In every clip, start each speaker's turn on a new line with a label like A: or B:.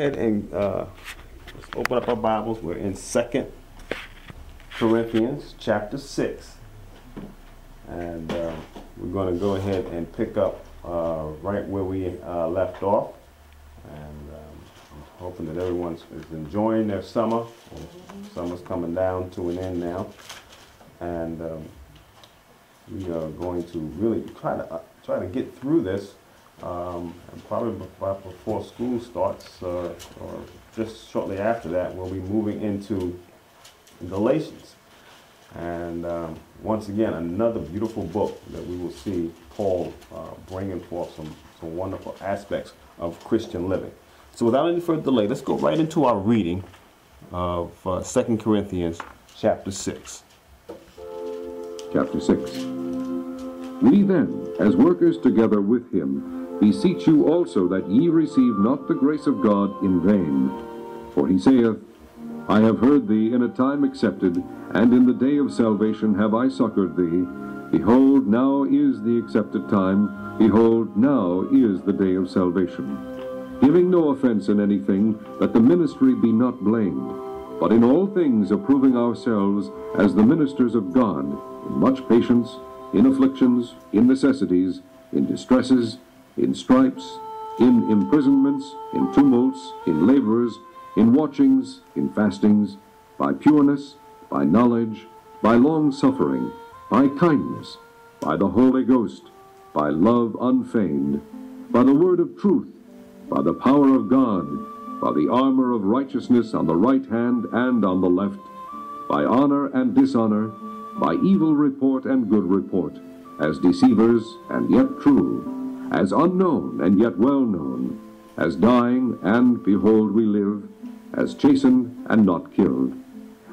A: ahead and uh, let's open up our Bibles. We're in Second Corinthians chapter 6. And uh, we're going to go ahead and pick up uh, right where we uh, left off. And um, I'm hoping that everyone is enjoying their summer. Summer's coming down to an end now. And um, we are going to really try to, uh, try to get through this um, probably before, before school starts, uh, or just shortly after that, we'll be moving into Galatians. And um, once again, another beautiful book that we will see Paul uh, bringing forth some, some wonderful aspects of Christian living. So without any further delay, let's go right into our reading of uh, 2 Corinthians chapter 6.
B: Chapter 6 We then, as workers together with him, beseech you also that ye receive not the grace of God in vain. For he saith, I have heard thee in a time accepted, and in the day of salvation have I succored thee. Behold, now is the accepted time. Behold, now is the day of salvation. Giving no offense in anything, that the ministry be not blamed, but in all things approving ourselves as the ministers of God, in much patience, in afflictions, in necessities, in distresses, in stripes, in imprisonments, in tumults, in labors, in watchings, in fastings, by pureness, by knowledge, by long suffering, by kindness, by the Holy Ghost, by love unfeigned, by the word of truth, by the power of God, by the armor of righteousness on the right hand and on the left, by honor and dishonor, by evil report and good report, as deceivers and yet true, as unknown and yet well known, as dying and behold we live, as chastened and not killed,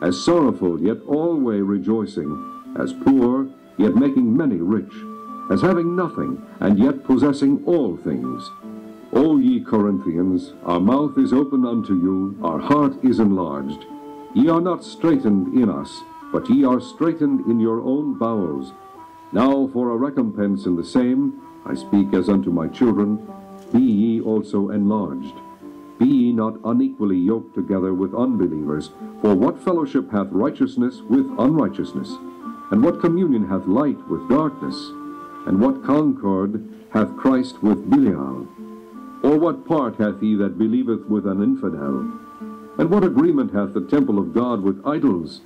B: as sorrowful yet always rejoicing, as poor yet making many rich, as having nothing and yet possessing all things. O ye Corinthians, our mouth is open unto you, our heart is enlarged. Ye are not straitened in us, but ye are straitened in your own bowels. Now for a recompense in the same, I speak as unto my children, be ye also enlarged. Be ye not unequally yoked together with unbelievers, for what fellowship hath righteousness with unrighteousness? And what communion hath light with darkness? And what concord hath Christ with Belial? Or what part hath he that believeth with an infidel? And what agreement hath the temple of God with idols?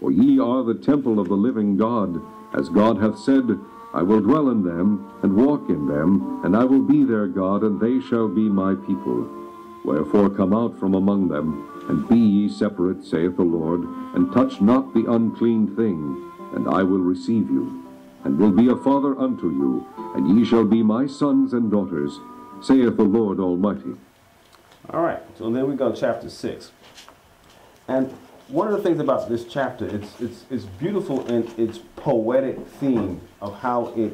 B: For ye are the temple of the living God, as God hath said, I will dwell in them, and walk in them, and I will be their God, and they shall be my people. Wherefore come out from among them, and be ye separate, saith the Lord, and touch not the unclean thing, and I will receive you, and will be a father unto you, and ye shall be my sons and daughters, saith the Lord Almighty.
A: All right, so then we go to chapter 6. And one of the things about this chapter, it's, it's, it's beautiful in its poetic theme of how it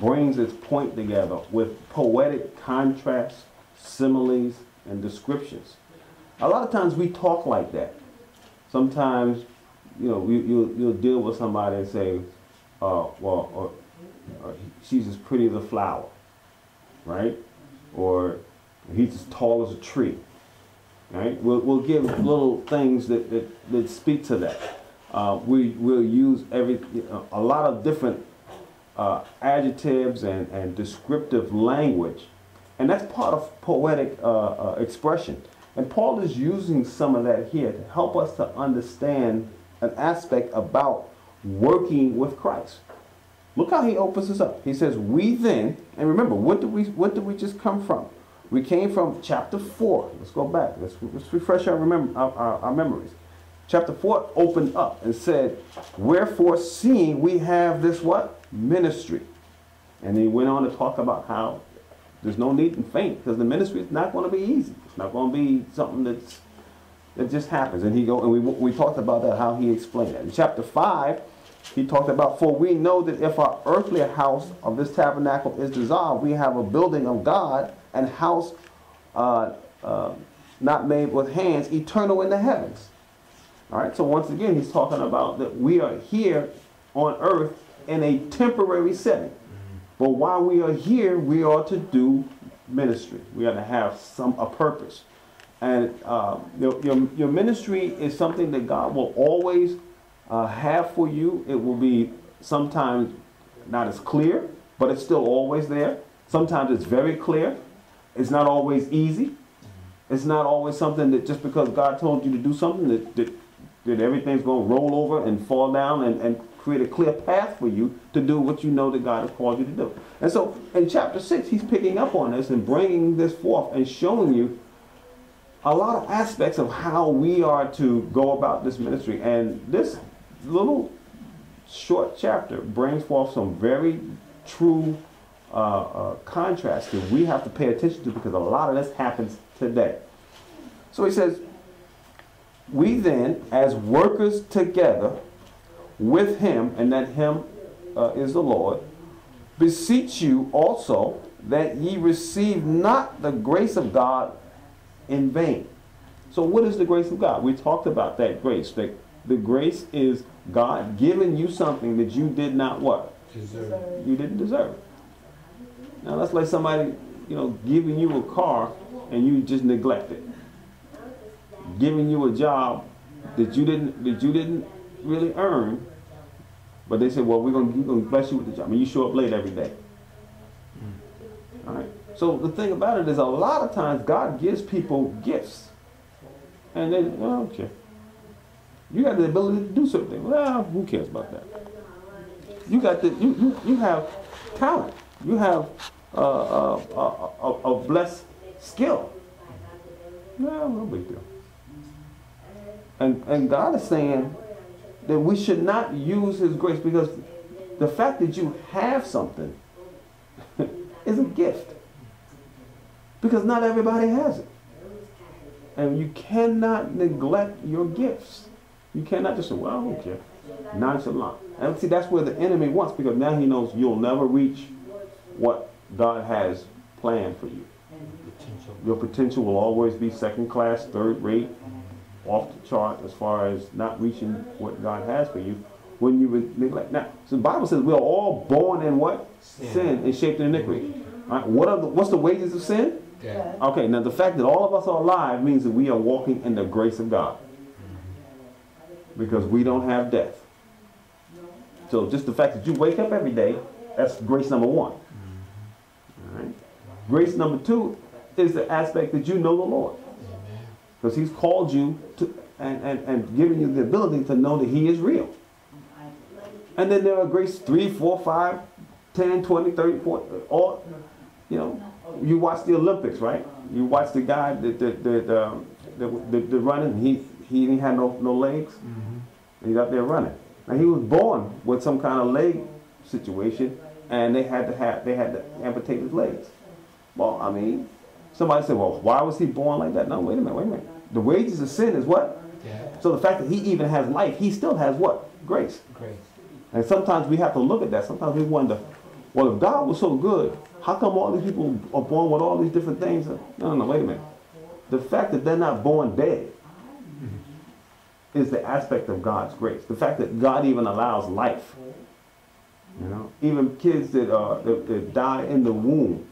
A: brings its point together with poetic contrasts, similes, and descriptions. A lot of times we talk like that. Sometimes, you know, you, you'll, you'll deal with somebody and say, uh, well, or, or she's as pretty as a flower, right? Or he's as tall as a tree. Right? We'll, we'll give little things that, that, that speak to that. Uh, we will use every a lot of different uh, adjectives and, and descriptive language, and that's part of poetic uh, uh, expression. And Paul is using some of that here to help us to understand an aspect about working with Christ. Look how he opens this up. He says, "We then," and remember, what did we what did we just come from? We came from chapter 4. Let's go back. Let's, let's refresh our, our, our, our memories. Chapter 4 opened up and said, Wherefore, seeing we have this what? Ministry. And he went on to talk about how there's no need to faint because the ministry is not going to be easy. It's not going to be something that's that just happens. And he go and we, we talked about that, how he explained that. In chapter 5, he talked about, For we know that if our earthly house of this tabernacle is dissolved, we have a building of God and house uh, uh, not made with hands, eternal in the heavens. All right, so once again, he's talking about that we are here on earth in a temporary setting. But while we are here, we are to do ministry. We are to have some a purpose. And uh, your, your, your ministry is something that God will always uh, have for you. It will be sometimes not as clear, but it's still always there. Sometimes it's very clear. It's not always easy. It's not always something that just because God told you to do something that, that, that everything's going to roll over and fall down and, and create a clear path for you to do what you know that God has called you to do. And so in chapter 6, he's picking up on this and bringing this forth and showing you a lot of aspects of how we are to go about this ministry. And this little short chapter brings forth some very true uh, uh, contrasts that we have to pay attention to because a lot of this happens today. So he says, We then, as workers together with him, and that him uh, is the Lord, beseech you also that ye receive not the grace of God in vain. So, what is the grace of God? We talked about that grace. That the grace is God giving you something that you did not what?
C: Deserve.
A: You didn't deserve. Now, that's like somebody, you know, giving you a car and you just neglect it. Giving you a job that you didn't that you didn't really earn, but they said, "Well, we're gonna we're gonna bless you with the job," and you show up late every day. All right. So the thing about it is, a lot of times God gives people gifts, and they, well, okay, you got the ability to do something. Well, who cares about that? You got the you you, you have talent. You have uh, uh, a, a blessed skill. No, no big deal. And and God is saying that we should not use His grace because the fact that you have something is a gift. Because not everybody has it. And you cannot neglect your gifts. You cannot just say, well, I don't care. Nonchalant. And see, that's where the enemy wants because now he knows you'll never reach what God has planned for you.
C: Potential.
A: Your potential will always be second class, third rate, off the chart as far as not reaching what God has for you when you neglect. Now, so the Bible says we are all born in what?
C: Sin.
A: Sin and shaped in iniquity. Right, what are the, what's the wages of sin?
C: Death.
A: Okay, now the fact that all of us are alive means that we are walking in the grace of God. Because we don't have death. So just the fact that you wake up every day, that's grace number one. Right. Grace number two is the aspect that you know the Lord. Because he's called you to and, and, and given you the ability to know that he is real. And then there are grace 3, 4, 5, 10, 20, 30, 40, all, you know, you watch the Olympics, right? You watch the guy that that that um, that, that, that running. He he didn't have no no legs.
C: Mm-hmm.
A: And he's out there running. Now he was born with some kind of leg situation, and they had to have they had to amputate his legs. Well, I mean, somebody said, well, why was he born like that? No, wait a minute, wait a minute. The wages of sin is what?
C: Death.
A: So the fact that he even has life, he still has what? Grace.
C: Grace.
A: And sometimes we have to look at that. Sometimes we wonder, well, if God was so good, how come all these people are born with all these different things? No, no, no, wait a minute. The fact that they're not born dead is the aspect of God's grace. The fact that God even allows life. You know, even kids that, uh, that, that die in the womb,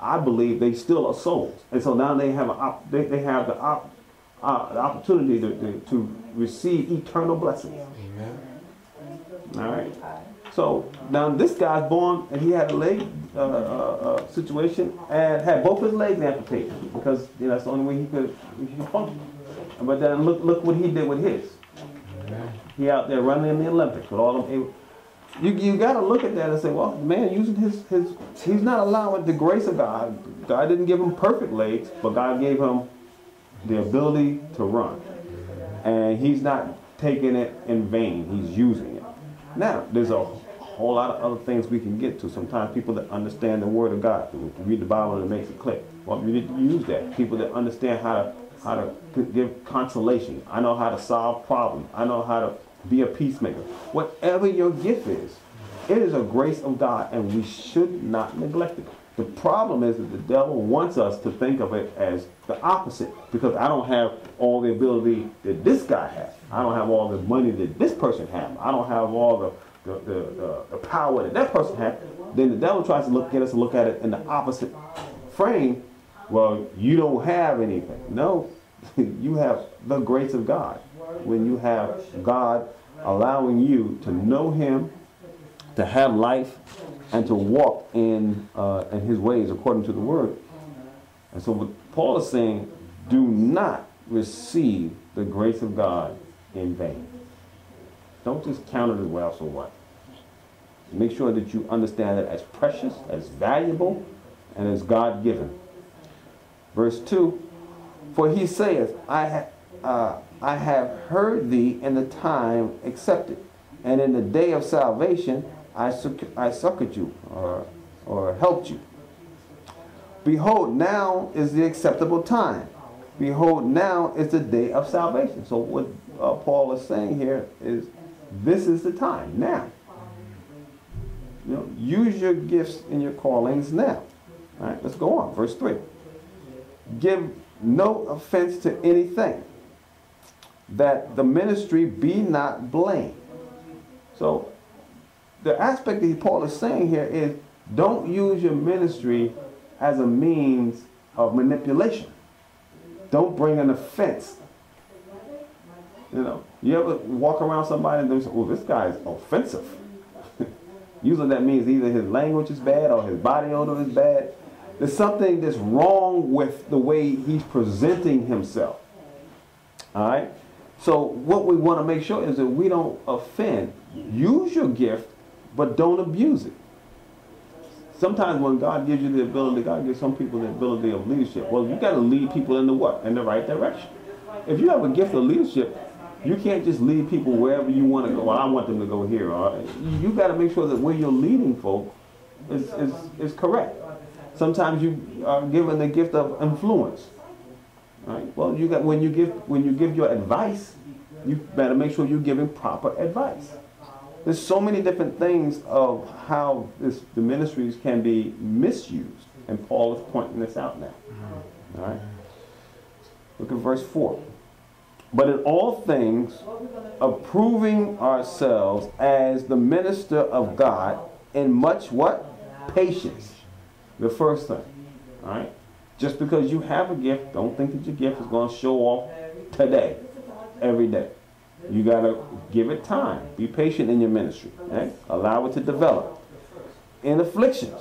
A: I believe they still are souls. And so now they have, a op- they, they have the, op- uh, the opportunity to, to, to receive eternal blessings.
C: Amen.
A: All right. So now this guy's born and he had a leg uh, uh, uh, situation and had both his legs amputated because you know that's the only way he could, he could function. But then look look what he did with his.
C: Amen.
A: He out there running in the Olympics with all them. You you got to look at that and say, well, man, using his his he's not allowing the grace of God. God didn't give him perfect legs, but God gave him the ability to run, and he's not taking it in vain. He's using it. Now, there's a whole lot of other things we can get to. Sometimes people that understand the Word of God, read the Bible and it makes it click. Well, we need to use that. People that understand how to how to give consolation. I know how to solve problems. I know how to be a peacemaker. Whatever your gift is, it is a grace of God, and we should not neglect it. The problem is that the devil wants us to think of it as the opposite because I don't have all the ability that this guy has. I don't have all the money that this person has. I don't have all the the, the, the, power that that person has. Then the devil tries to look at us and look at it in the opposite frame well, you don't have anything. No, you have the grace of God. When you have God allowing you to know Him, to have life, and to walk in uh, in His ways according to the Word. And so, what Paul is saying, do not receive the grace of God in vain. Don't just count it as well, so what? Make sure that you understand it as precious, as valuable, and as God given. Verse 2 For he saith, I, uh, I have heard thee in the time accepted, and in the day of salvation I, suc- I succored you, or, or helped you. Behold, now is the acceptable time. Behold, now is the day of salvation. So, what uh, Paul is saying here is this is the time, now. You know, use your gifts and your callings now. All right, let's go on. Verse 3. Give no offense to anything, that the ministry be not blamed. So, the aspect that Paul is saying here is don't use your ministry as a means of manipulation. Don't bring an offense. You know, you ever walk around somebody and they say, "Oh, this guy's offensive." Usually that means either his language is bad or his body odor is bad. There's something that's wrong with the way he's presenting himself. All right? So what we want to make sure is that we don't offend. Use your gift, but don't abuse it. Sometimes when God gives you the ability, God gives some people the ability of leadership. Well, you got to lead people in the what? In the right direction. If you have a gift of leadership, you can't just lead people wherever you want to go. Well, I want them to go here. Right? You got to make sure that where you're leading folk is, is, is correct. Sometimes you are given the gift of influence. Right? Well, you got when you give when you give your advice, you better make sure you're giving proper advice. There's so many different things of how this, the ministries can be misused, and Paul is pointing this out now. All right. Look at verse four. But in all things, approving ourselves as the minister of God in much what? Patience. The first thing. All right? Just because you have a gift, don't think that your gift is going to show off today, every day. You got to give it time. Be patient in your ministry. Allow it to develop. In afflictions.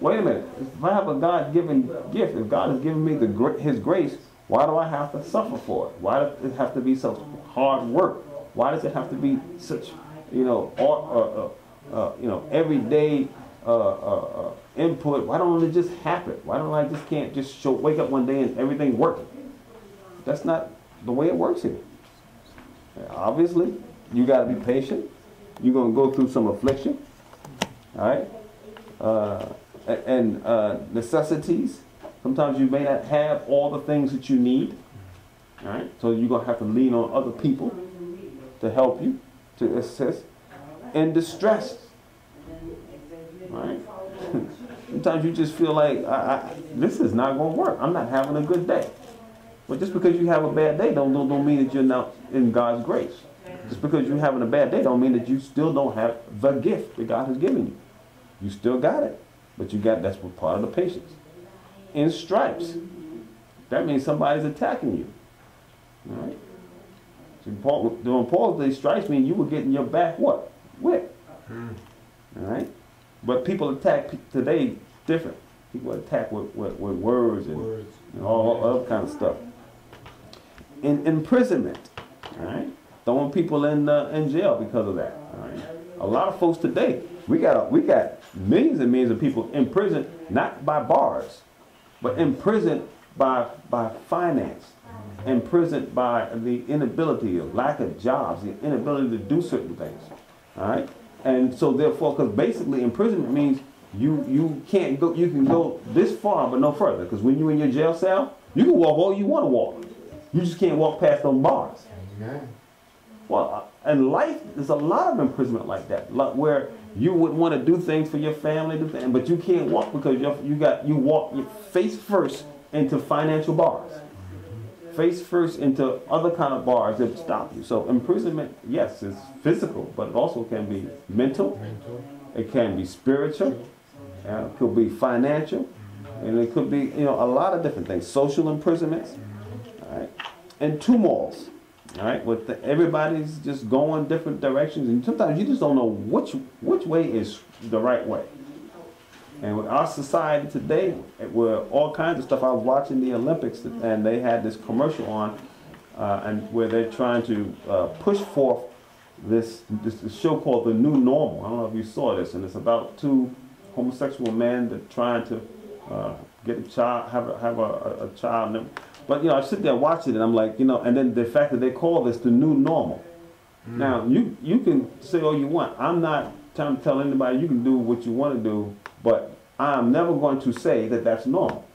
A: Wait a minute. If I have a God given gift, if God has given me the His grace, why do I have to suffer for it? Why does it have to be such hard work? Why does it have to be such, you know, or, uh, uh, uh, you know, everyday uh, uh, uh, input? Why don't it just happen? Why don't I just can't just show, wake up one day and everything working? That's not the way it works here. Obviously, you got to be patient. You're going to go through some affliction, all right, uh, and uh, necessities. Sometimes you may not have all the things that you need, all right. So you're going to have to lean on other people to help you, to assist. And distress, right. Sometimes you just feel like I, I, this is not going to work. I'm not having a good day. But just because you have a bad day don't, don't, don't mean that you're not in God's grace. Just because you're having a bad day don't mean that you still don't have the gift that God has given you. You still got it. But you got that's what part of the patience. In stripes. That means somebody's attacking you. All right? So Paul, during Paul's day, stripes mean you were getting your back what? Whipped. All right? But people attack today different. People attack with, with, with words and
C: Words.
A: and all other kind of stuff. In imprisonment, all right, throwing people in uh, in jail because of that. All right, a lot of folks today, we got we got millions and millions of people in prison, not by bars, but imprisoned by by finance, imprisoned by the inability or lack of jobs, the inability to do certain things. All right, and so therefore, because basically imprisonment means you you can't go you can go this far but no further. Because when you're in your jail cell you can walk all you want to walk. You just can't walk past those bars.
C: Amen.
A: well uh, in life there's a lot of imprisonment like that where you would want to do things for your family do things, but you can't walk because you you got you walk face first into financial bars face first into other kind of bars that stop you so imprisonment yes is physical but it also can be mental
C: Mental.
A: it can be spiritual, uh, it could be financial, And it could be, you know, a lot of different things. Social imprisonments, all right, and tumults, all right. With the, everybody's just going different directions, and sometimes you just don't know which which way is the right way. And with our society today, where all kinds of stuff, I was watching the Olympics, and they had this commercial on, uh, and where they're trying to uh, push forth this this show called The New Normal. I don't know if you saw this, and it's about two homosexual men that trying to uh, get a child, have a, have a, a, child. But you know, I sit there watching it, and I'm like, you know, and then the fact that they call this the new normal. Now you you can say all you want. I'm not trying to tell anybody you can do what you want to do, but I'm never going to say that that's normal.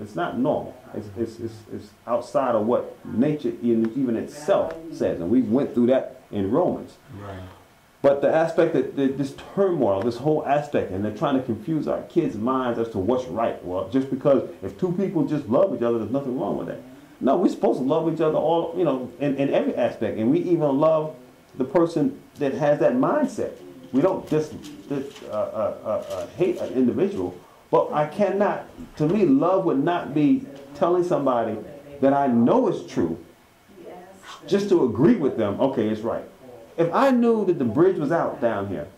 A: It's not normal. It's, it's, it's, it's outside of what nature in, even itself says, and we went through that in Romans.
C: Right.
A: But the aspect that, this turmoil, this whole aspect, and they're trying to confuse our kids' minds as to what's right. Well, just because if two people just love each other, there's nothing wrong with that. No, we're supposed to love each other all, you know, in, in every aspect, and we even love the person that has that mindset. We don't just, just uh, uh, uh, uh, hate an individual, but I cannot. To me, love would not be telling somebody that I know is true, just to agree with them. Okay, it's right if I knew that the bridge was out down here,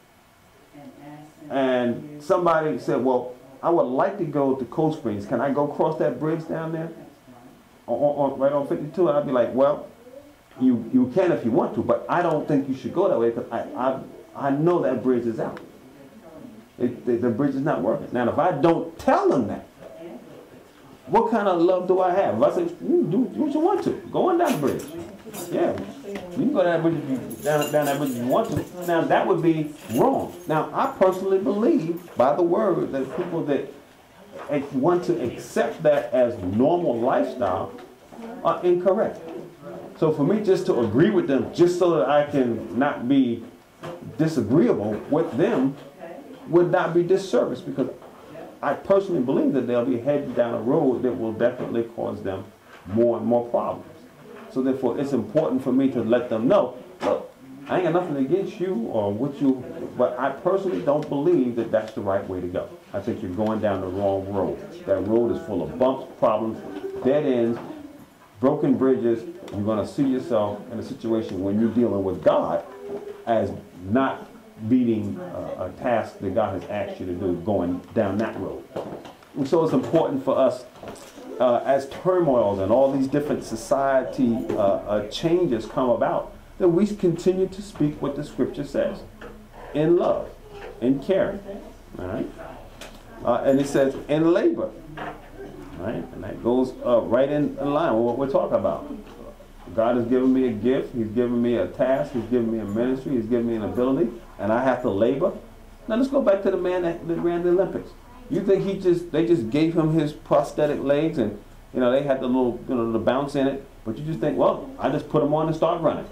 A: and somebody said, "Well, I would like to go to Cold Springs. Can I go cross that bridge down there, on, on, right on 52?" And I'd be like, "Well, you you can if you want to, but I don't think you should go that way because I I I know that bridge is out. It, the, the bridge is not working. Now, if I don't tell them that, what kind of love do I have? If I say, you do what you want to, go on the bridge. Yeah, you can go down that bridge you, down, down that bridge if you want to. Now that would be wrong. Now I personally believe by the word that people that want to accept that as normal lifestyle are incorrect. So for me just to agree with them just so that I can not be disagreeable with them would not be disservice because I personally believe that they'll be headed down a road that will definitely cause them more and more problems. So therefore, it's important for me to let them know, look, I ain't got nothing against you or what you, but I personally don't believe that that's the right way to go. I think you're going down the wrong road. That road is full of bumps, problems, dead ends, broken bridges. You're going to see yourself in a situation when you're dealing with God as not beating a task that God has asked you to do, going down that road. And so it's important for us uh, as turmoils and all these different society uh, uh, changes come about, that we continue to speak what the scripture says in love, in caring. All right? Uh, and it says in labor. Right? And that goes uh, right in line with what we're talking about. God has given me a gift, He's given me a task, He's given me a ministry, He's given me an ability, and I have to labor. Now let's go back to the man that, that ran the Olympics. You think he just they just gave him his prosthetic legs and you know they had the little you know the bounce in it, but you just think, well, I just put him on and start running.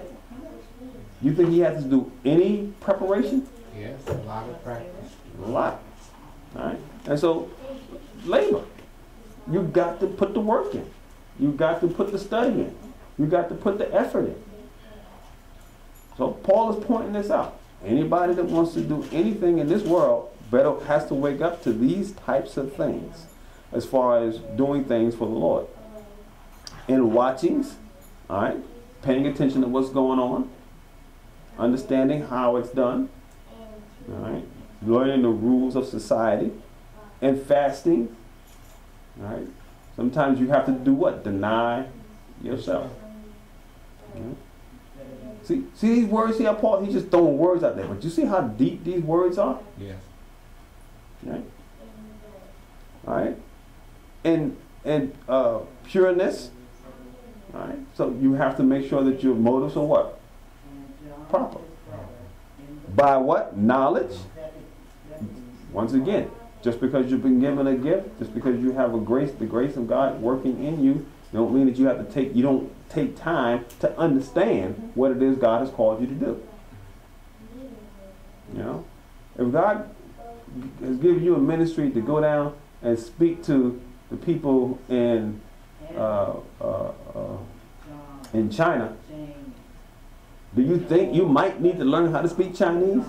A: You think he has to do any preparation?
C: Yes, a lot of practice.
A: A lot. All right. And so labor. You got to put the work in. You got to put the study in. You got to put the effort in. So Paul is pointing this out. Anybody that wants to do anything in this world better has to wake up to these types of things as far as doing things for the Lord. In watchings, all right, paying attention to what's going on, understanding how it's done, all right, learning the rules of society, and fasting, all right. Sometimes you have to do what? Deny yourself. Okay? See, see these words here, Paul. He's just throwing words out there, but you see how deep these words are.
C: Yes.
A: Right? All right? And and uh, pureness. All right? So you have to make sure that your motives are what? Proper. By what? Knowledge. Once again, just because you've been given a gift, just because you have a grace, the grace of God working in you, don't mean that you have to take you don't take time to understand what it is God has called you to do. You know? If God has given you a ministry to go down and speak to the people in uh, uh, uh, in China, do you think you might need to learn how to speak Chinese?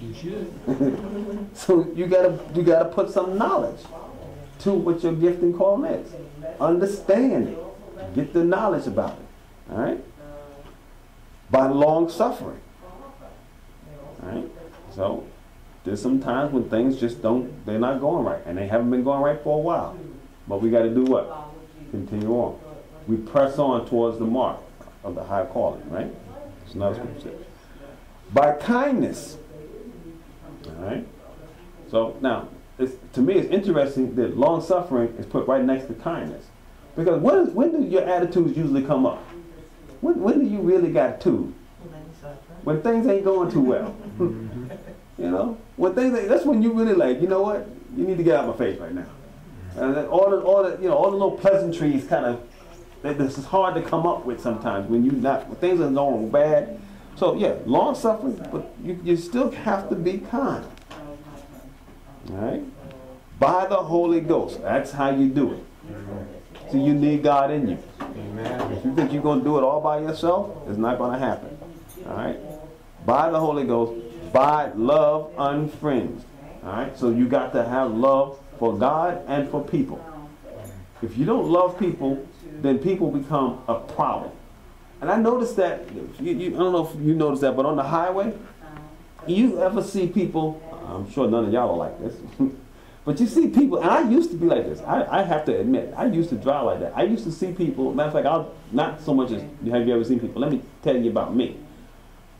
C: You should.
A: so you gotta you gotta put some knowledge to what your gift and calling is. Understand it. Get the knowledge about it. All right? By long suffering. All right? So, there's some times when things just don't, they're not going right. And they haven't been going right for a while. But we got to do what? Continue on. We press on towards the mark of the high calling, right? It's another scripture. By kindness. All right? So, now, to me, it's interesting that long suffering is put right next to kindness. Because when, is, when do your attitudes usually come up? When, when do you really got to? When things ain't going too well. Mm-hmm. you know? When things ain't, that's when you really like, you know what? You need to get out of my face right now. And all the, all the, you know, all the little pleasantries kind of, this is hard to come up with sometimes when you not, when things are going bad. So yeah, long suffering, but you, you still have to be kind. All right? By the Holy Ghost. That's how you do it. So you need God in you. If you think you're going to do it all by yourself, it's not going to happen. All right? By the Holy Ghost, by love unfringed. All right? So you got to have love for God and for people. If you don't love people, then people become a problem. And I noticed that, you, you, I don't know if you noticed that, but on the highway, you ever see people, I'm sure none of y'all are like this, but you see people, and I used to be like this. I, I have to admit, I used to drive like that. I used to see people, matter of fact, I'll, not so much as have you ever seen people. Let me tell you about me.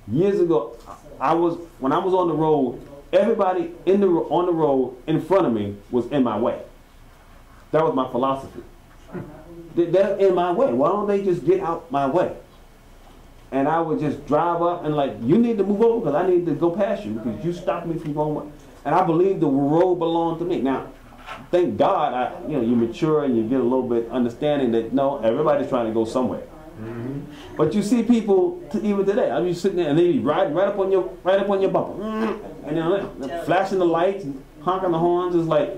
A: Years ago, I was, when I was on the road, everybody in the, on the road in front of me was in my way. That was my philosophy. They're in my way. Why don't they just get out my way? and I would just drive up and like, you need to move over because I need to go past you because you stopped me from going. And I believe the road belonged to me. Now, thank God, I, you know, you mature and you get a little bit understanding that no, everybody's trying to go somewhere. Mm-hmm. But you see people even today. I mean, just sitting there and they be riding right up on your right up on your bumper, mm-hmm. and then they're flashing the lights and honking the horns. It's like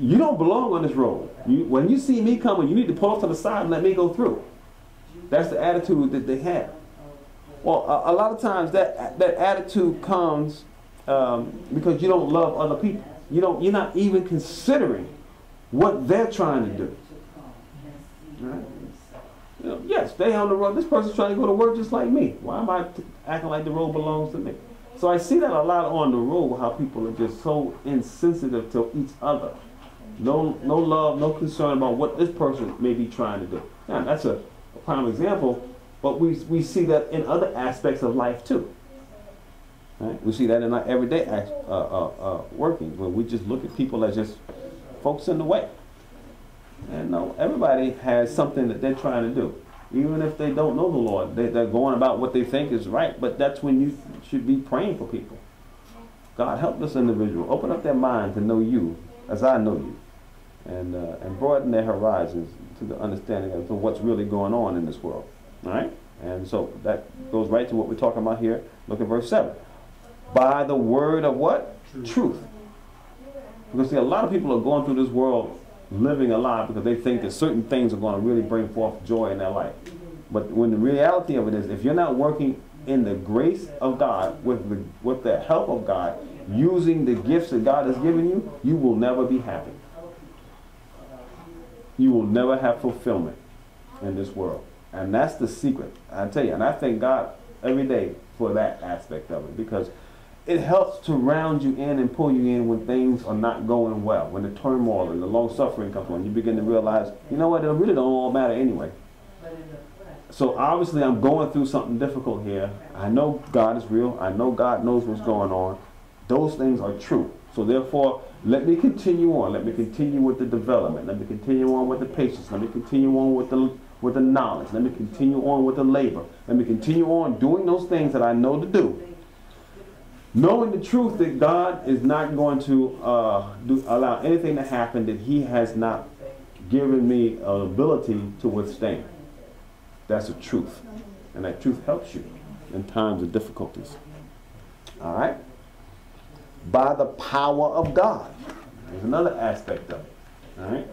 A: you don't belong on this road. You, when you see me coming, you need to pull off to the side and let me go through. That's the attitude that they have. Well, a, a lot of times that that attitude comes um, because you don't love other people. You don't. You're not even considering what they're trying to do. Right? You know, yes, they on the road. This person's trying to go to work just like me. Why am I acting like the road belongs to me? So I see that a lot on the road. How people are just so insensitive to each other. No, no love, no concern about what this person may be trying to do. Now, that's a prime example, but we, we see that in other aspects of life too. Right? We see that in our everyday uh, uh, uh, working, when we just look at people as just folks in the way. And no, everybody has something that they're trying to do. Even if they don't know the Lord, they, they're going about what they think is right, but that's when you should be praying for people. God, help this individual. Open up their mind to know you as I know you. And, uh, and broaden their horizons to the understanding of what's really going on in this world. All right? And so that goes right to what we're talking about here. Look at verse 7. By the word of what? Truth. Truth. Because see, a lot of people are going through this world living a lie because they think that certain things are going to really bring forth joy in their life. But when the reality of it is, if you're not working in the grace of God, with the, with the help of God, using the gifts that God has given you, you will never be happy you will never have fulfillment in this world. And that's the secret. I tell you, and I thank God every day for that aspect of it because it helps to round you in and pull you in when things are not going well, when the turmoil and the long suffering comes on. You begin to realize, you know what, it really don't all matter anyway. So obviously I'm going through something difficult here. I know God is real. I know God knows what's going on. Those things are true. So therefore, let me continue on. Let me continue with the development. Let me continue on with the patience. Let me continue on with the with the knowledge. Let me continue on with the labor. Let me continue on doing those things that I know to do. Knowing the truth that God is not going to uh, do, allow anything to happen that He has not given me an ability to withstand. That's the truth. And that truth helps you in times of difficulties. All right? by the power of God. There's another aspect of it. All right.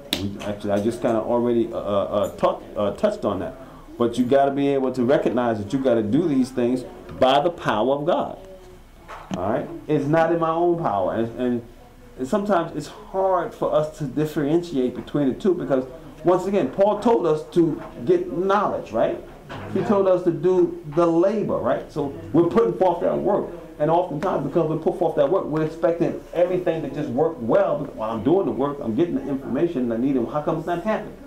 A: Actually, I just kind of already uh, uh, uh, talk, uh, touched on that. But you got to be able to recognize that you got to do these things by the power of God. All right. It's not in my own power, and, and sometimes it's hard for us to differentiate between the two because once again, Paul told us to get knowledge, right? He told us to do the labor, right? So we're putting forth that work. And oftentimes, because we put forth that work, we're expecting everything to just work well. Because While I'm doing the work, I'm getting the information I need. And how come it's not happening?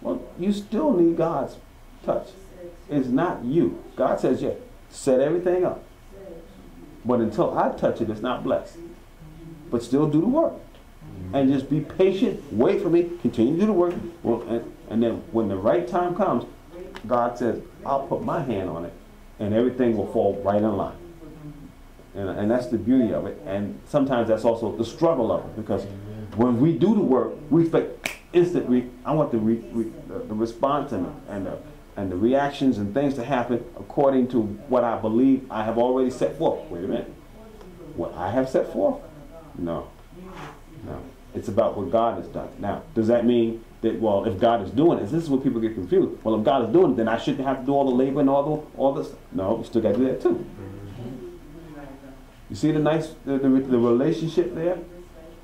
A: Well, you still need God's touch. It's not you. God says, yeah, set everything up. But until I touch it, it's not blessed. But still do the work. And just be patient, wait for me, continue to do the work. Well, and, and then when the right time comes, God says, I'll put my hand on it, and everything will fall right in line. And, and that's the beauty of it. And sometimes that's also the struggle of it, because when we do the work, we expect instant. Re- I want the, re- re- the, response and, and the and the reactions and things to happen according to what I believe I have already set forth. Wait a minute. What I have set forth? No. No. It's about what God has done. Now, does that mean that, well, if God is doing it, this is what people get confused. Well, if God is doing it, then I shouldn't have to do all the labor and all the all this. No, you still got to do that too. You see the nice the, the, the relationship there?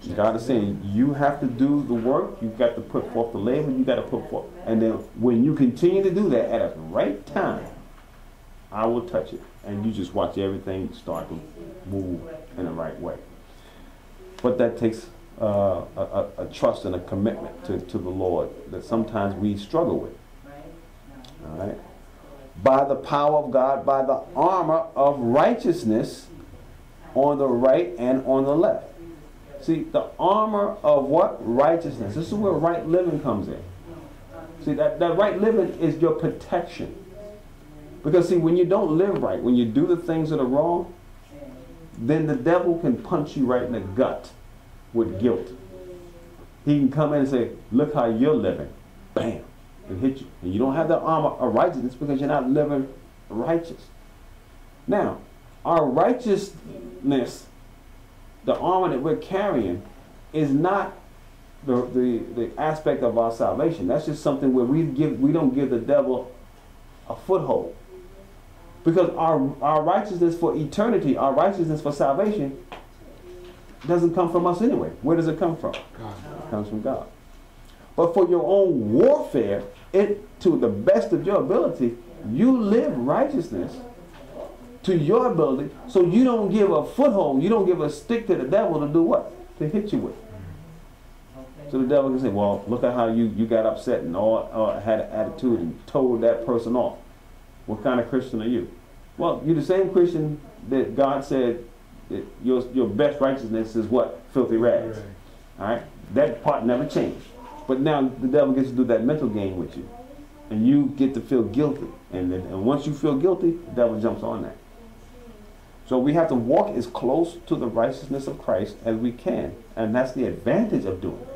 A: God is saying you have to do the work, you've got to put forth the labor, you got to put forth. And then when you continue to do that at the right time, I will touch it. And you just watch everything start to move in the right way. But that takes uh, a, a, trust and a commitment to, to the Lord that sometimes we struggle with. All right? By the power of God, by the armor of righteousness on the right and on the left. See, the armor of what? Righteousness. This is where right living comes in. See, that, that right living is your protection. Because, see, when you don't live right, when you do the things that are wrong, then the devil can punch you right in the gut with guilt. He can come in and say, Look how you're living. Bam. And hit you. And you don't have the armor of righteousness because you're not living righteous. Now, our righteousness the armor that we're carrying is not the, the, the aspect of our salvation. That's just something where we give we don't give the devil a foothold. Because our, our righteousness for eternity, our righteousness for salvation, doesn't come from us anyway. Where does it come from? God. It comes from God. But for your own warfare, it to the best of your ability, you live righteousness to your building so you don't give a foothold, you don't give a stick to the devil to do what? To hit you with. So the devil can say, well, look at how you, you got upset and all, uh, had an attitude and told that person off. What kind of Christian are you? Well, you're the same Christian that God said that your, your best righteousness is what? Filthy rags. All right? That part never changed. But now the devil gets to do that mental game with you. And you get to feel guilty. And, then, and once you feel guilty, the devil jumps on that. So we have to walk as close to the righteousness of Christ as we can. And that's the advantage of doing it.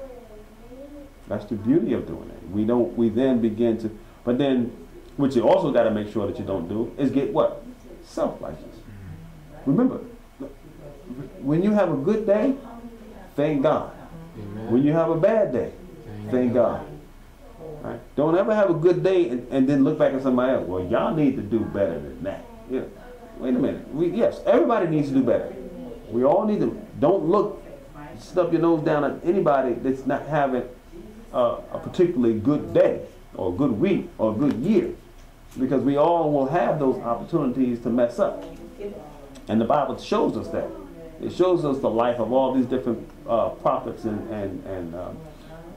A: That's the beauty of doing it. We don't we then begin to but then what you also got to make sure that you don't do is get what? Self-righteous. Mm-hmm. Remember, when you have a good day, thank God. Amen. When you have a bad day, thank, thank God. God. Right? Don't ever have a good day and, and, then look back at somebody else. Well, y'all need to do better than that. Yeah wait a minute. We, yes, everybody needs to do better. We all need to. Don't look, stub your nose down at anybody that's not having uh, a particularly good day or a good week or a good year, because we all will have those opportunities to mess up. And the Bible shows us that. It shows us the life of all these different uh, prophets and and and, uh,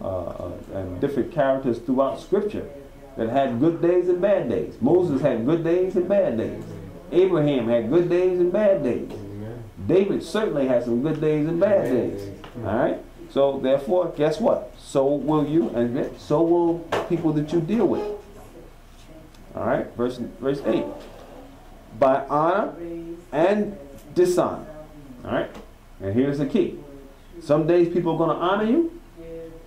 A: uh and different characters throughout Scripture that had good days and bad days. Moses had good days and bad days. Abraham had good days and bad days. Amen. David certainly had some good days and bad Amen. days. All right? So, therefore, guess what? So will you, and so will people that you deal with. All right? Verse, verse 8. By honor and dishonor. All right? And here's the key. Some days people are going to honor you.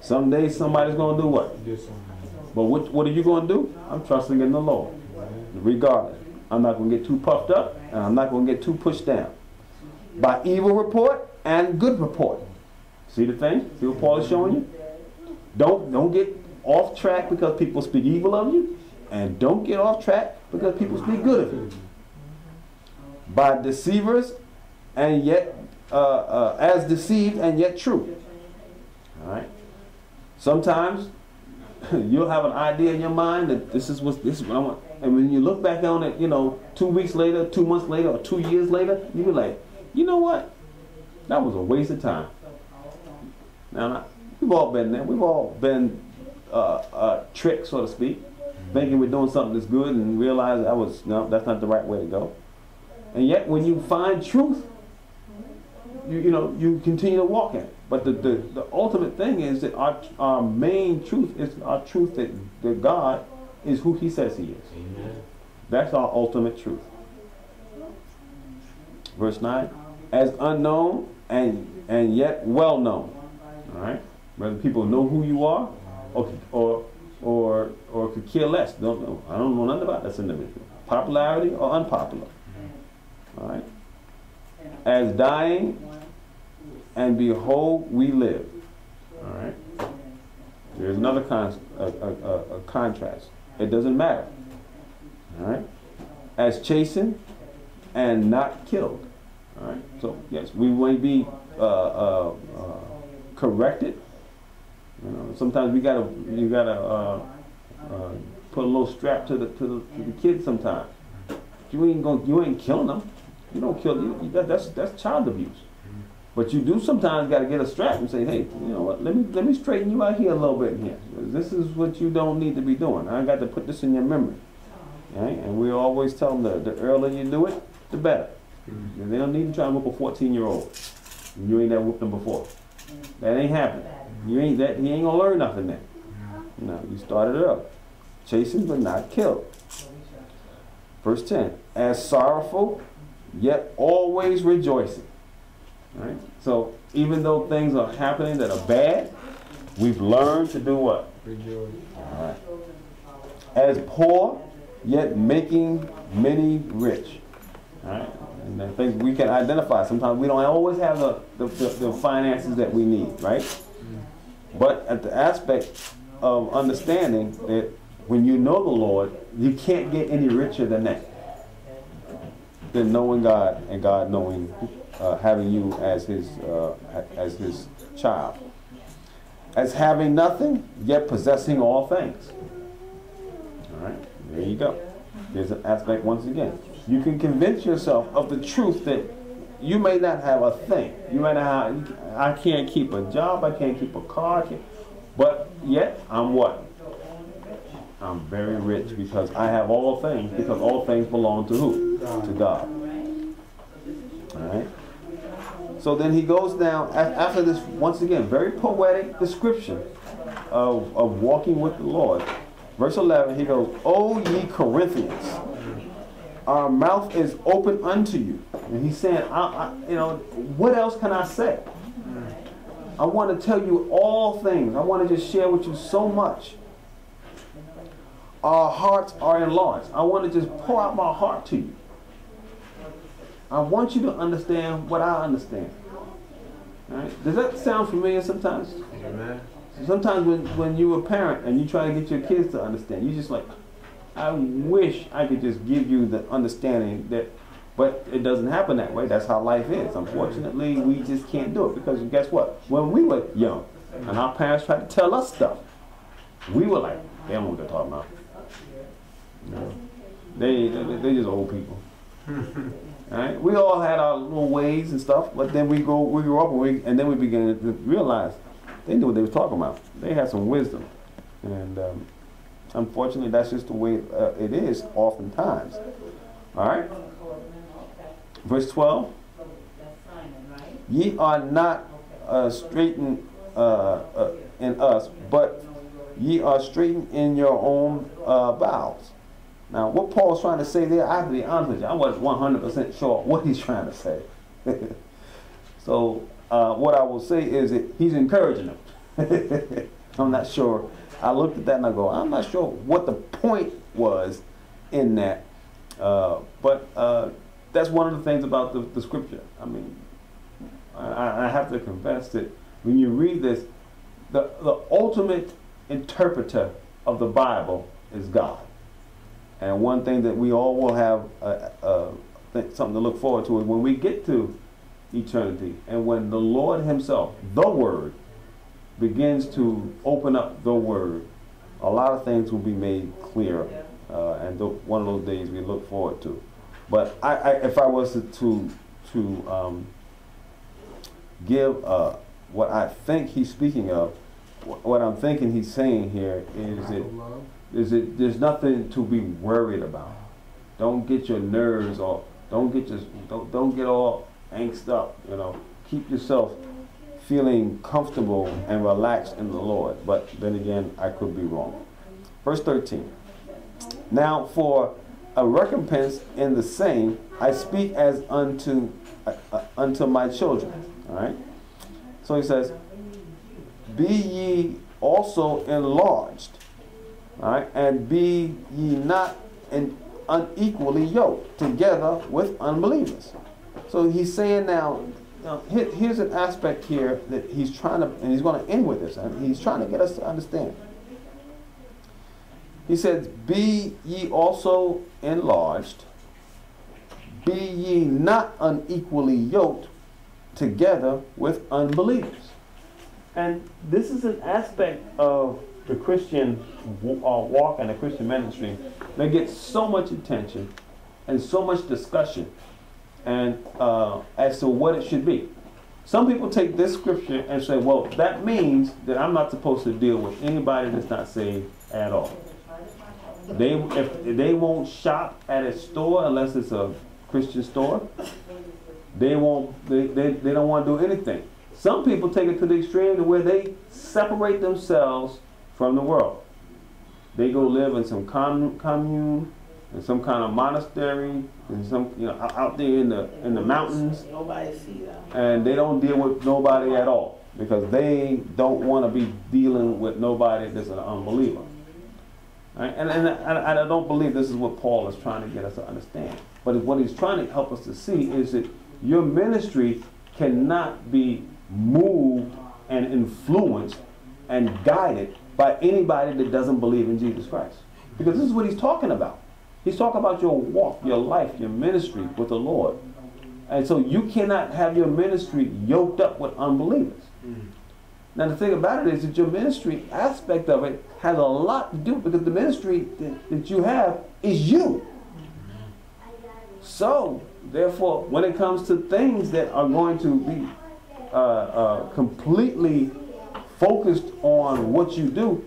A: Some days somebody's going to do what? But what, what are you going to do? I'm trusting in the Lord, regardless. I'm not going to get too puffed up, and I'm not going to get too pushed down. By evil report and good report. See the thing? See what Paul is showing you? Don't, don't get off track because people speak evil of you, and don't get off track because people speak good of you. By deceivers and yet uh, uh, as deceived and yet true. All right. Sometimes you'll have an idea in your mind that this is what this is what I want, and when you look back on it, you know, two weeks later, two months later, or two years later, you be like, you know what? That was a waste of time. Now, we've all been there. We've all been uh, tricked, so to speak, thinking we're doing something that's good and realize that was no, that's not the right way to go. And yet, when you find truth, you, you know you continue to walk in it. But the, the, the ultimate thing is that our, our main truth is our truth that, that God is who He says He is.
C: Amen.
A: That's our ultimate truth. Verse 9, as unknown and, and yet well known. All right? Whether people know who you are or, or, or, or could care less. Don't know. I don't know nothing about this individual. Popularity or unpopular. All right? As dying and behold, we live. All right? There's another con- a, a, a, contrast. It doesn't matter. All right? As chastened and not killed. All right? So, yes, we may be uh, uh, uh, corrected. You know, sometimes we gotta you gotta uh, uh, put a little strap to the to the, to the kids. Sometimes you ain't going you ain't killing them. You don't kill you. That, that's that's child abuse. But you do sometimes got to get a strap and say, hey, you know what? Let me let me straighten you out here a little bit here. This is what you don't need to be doing. I got to put this in your memory. Right? And we always tell them the, the earlier you do it, the better. And they don't need to try to whoop a 14 year old. You ain't never whooped them before. Mm-hmm. That ain't happening. You ain't that. He ain't gonna learn nothing then. Mm-hmm. No, you started up, chasing but not killed. Verse 10: As sorrowful, yet always rejoicing. Right? So even though things are happening that are bad, we've learned to do what?
C: Rejoice.
A: As poor, yet making many rich. All right. And the things we can identify. Sometimes we don't always have the, the, the, the finances that we need, right? But at the aspect of understanding that when you know the Lord, you can't get any richer than that. Than knowing God and God knowing, uh, having you as His uh, as His child. As having nothing, yet possessing all things. All right, there you go. There's an aspect once again. You can convince yourself of the truth that you may not have a thing. You may not have, I can't keep a job, I can't keep a car, but yet I'm what? I'm very rich because I have all things, because all things belong to who? To God. All right? So then he goes down, after this, once again, very poetic description of, of walking with the Lord. Verse 11, he goes, O ye Corinthians, our mouth is open unto you. And he's saying, I, I, you know, what else can I say? I want to tell you all things. I want to just share with you so much. Our hearts are enlarged. I want to just pour out my heart to you. I want you to understand what I understand. All right? Does that sound familiar sometimes?
C: Amen.
A: Sometimes when, when you're a parent and you try to get your kids to understand, you're just like, I wish I could just give you the understanding that, but it doesn't happen that way. That's how life is. Unfortunately, we just can't do it because guess what? When we were young and our parents tried to tell us stuff, we were like, they don't know what they're talking about. You know? They, they, they just old people. We all had our little ways and stuff, but then we go, we grew up and, we, and then we began to realize they knew what they were talking about. They had some wisdom, and um, unfortunately, that's just the way uh, it is oftentimes. All right. Verse twelve. Ye are not uh, straightened uh, uh, in us, but ye are straightened in your own uh, bowels. Now, what Paul's trying to say there, I have to be honest with you, I wasn't 100% sure what he's trying to say. so, uh, what I will say is that he's encouraging them. I'm not sure. I looked at that and I go, I'm not sure what the point was in that. Uh, but uh, that's one of the things about the, the scripture. I mean, I, I have to confess that when you read this, the, the ultimate interpreter of the Bible is God. And one thing that we all will have uh, uh, think, something to look forward to is when we get to eternity. And when the Lord Himself, the Word, begins to open up the Word, a lot of things will be made clear. Uh, and th- one of those days we look forward to. But I, I if I was to to, to um, give uh, what I think he's speaking of, wh- what I'm thinking he's saying here is
C: Lack
A: is it there's nothing to be worried about. Don't get your nerves off. don't get your don't don't get all angst up, you know. Keep yourself feeling comfortable and relaxed in the Lord. But then again, I could be wrong. Verse 13. Now for a recompense in the same I speak as unto uh, uh, unto my children. All right? So he says, "Be ye also enlarged." All right, and be ye not unequally yoked together with unbelievers. So he's saying now, now here- here's an aspect here that he's trying to, and he's going to end with this, and he's trying to get us to understand. He says, Be ye also enlarged, be ye not unequally yoked together with unbelievers. And this is an aspect of the Christian uh, walk and the Christian ministry that gets so much attention and so much discussion and uh, as to what it should be. Some people take this scripture and say, well, that means that I'm not supposed to deal with anybody that's not saved at all. They if they won't shop at a store unless it's a Christian store. They won't. They, they, they don't want to do anything. Some people take it to the extreme to where they separate themselves from the world. They go live in some com- commune, in some kind of monastery, in some you know out- there in the in the mountains,
D: Nobody see them.
A: and they don't deal with nobody at all because they don't want to be dealing with nobody that's an unbeliever. Right? And, and, and I don't believe this is what Paul is trying to get us to understand. But what he's trying to help us to see is that your ministry cannot be moved and influenced and guided by anybody that doesn't believe in Jesus Christ. Because this is what he's talking about. He's talking about your walk, your life, your ministry with the Lord. And so you cannot have your ministry yoked up with unbelievers. Now the thing about it is that your ministry aspect of it has a lot to do because the ministry that, that you have is you. So therefore, when it comes to things that are going to be uh, uh, completely focused on what you do,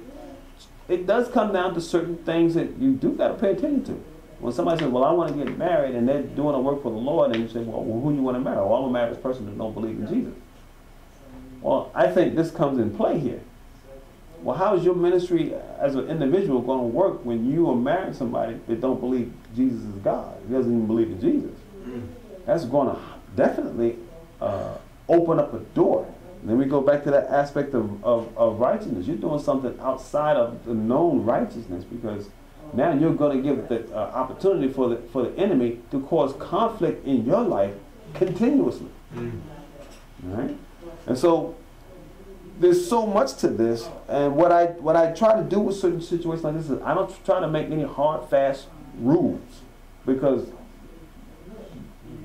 A: it does come down to certain things that you do got to pay attention to. When somebody says, "Well, I want to get married," and they're doing a work for the Lord, and you say, "Well, who do you want to marry?" Well, I want to marry this person that don't believe in Jesus. Well, I think this comes in play here. Well, how is your ministry as an individual going to work when you are marrying somebody that don't believe Jesus is God? He doesn't even believe in Jesus. That's going to definitely uh, open up a door. And then we go back to that aspect of, of, of righteousness. You're doing something outside of the known righteousness because now you're going to give the uh, opportunity for the, for the enemy to cause conflict in your life continuously. All right? And so there's so much to this, and what I what I try to do with certain situations like this is I don't try to make any hard fast rules because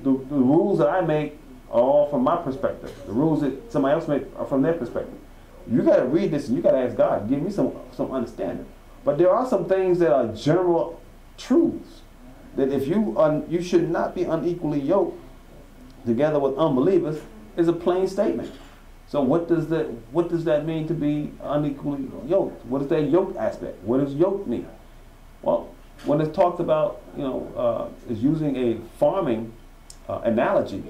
A: the, the rules that I make all from my perspective. The rules that somebody else make are from their perspective. You got to read this and you got to ask God, give me some some understanding. But there are some things that are general truths that if you un, you should not be unequally yoked together with unbelievers is a plain statement. So what does that what does that mean to be unequally yoked? What is that yoke aspect? What does yoke mean? Well, when it's talked about, you know, uh, is using a farming uh, analogy.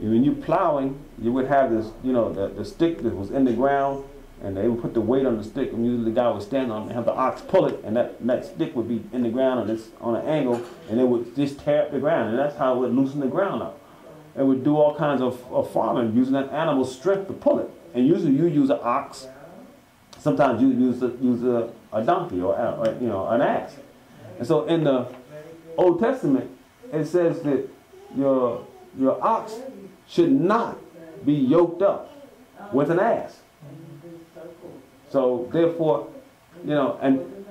A: When you're plowing, you would have this, you know, the, the stick that was in the ground, and they would put the weight on the stick, and usually the guy would stand on it and have the ox pull it, and that, and that stick would be in the ground and it's on an angle, and it would just tear up the ground, and that's how it would loosen the ground up. It would do all kinds of, of farming using that animal's strength to pull it. And usually you use an ox, sometimes you use a, use a, a donkey or, a- or, you know, an axe. And so in the Old Testament, it says that your, your ox should not be yoked up with an ass. So therefore, you know, and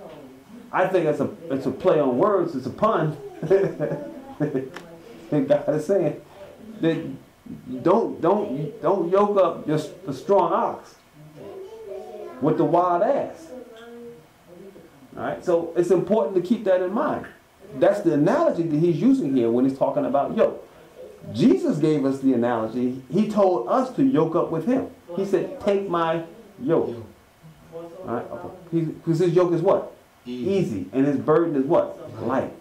A: I think it's a it's a play on words, it's a pun. that God is saying that Don't don't don't yoke up just the strong ox with the wild ass. All right, so it's important to keep that in mind. That's the analogy that he's using here when he's talking about yoke. Jesus gave us the analogy. He told us to yoke up with him. He said, "Take my yoke." All right, because his yoke is what? Easy, and his burden is what? Light.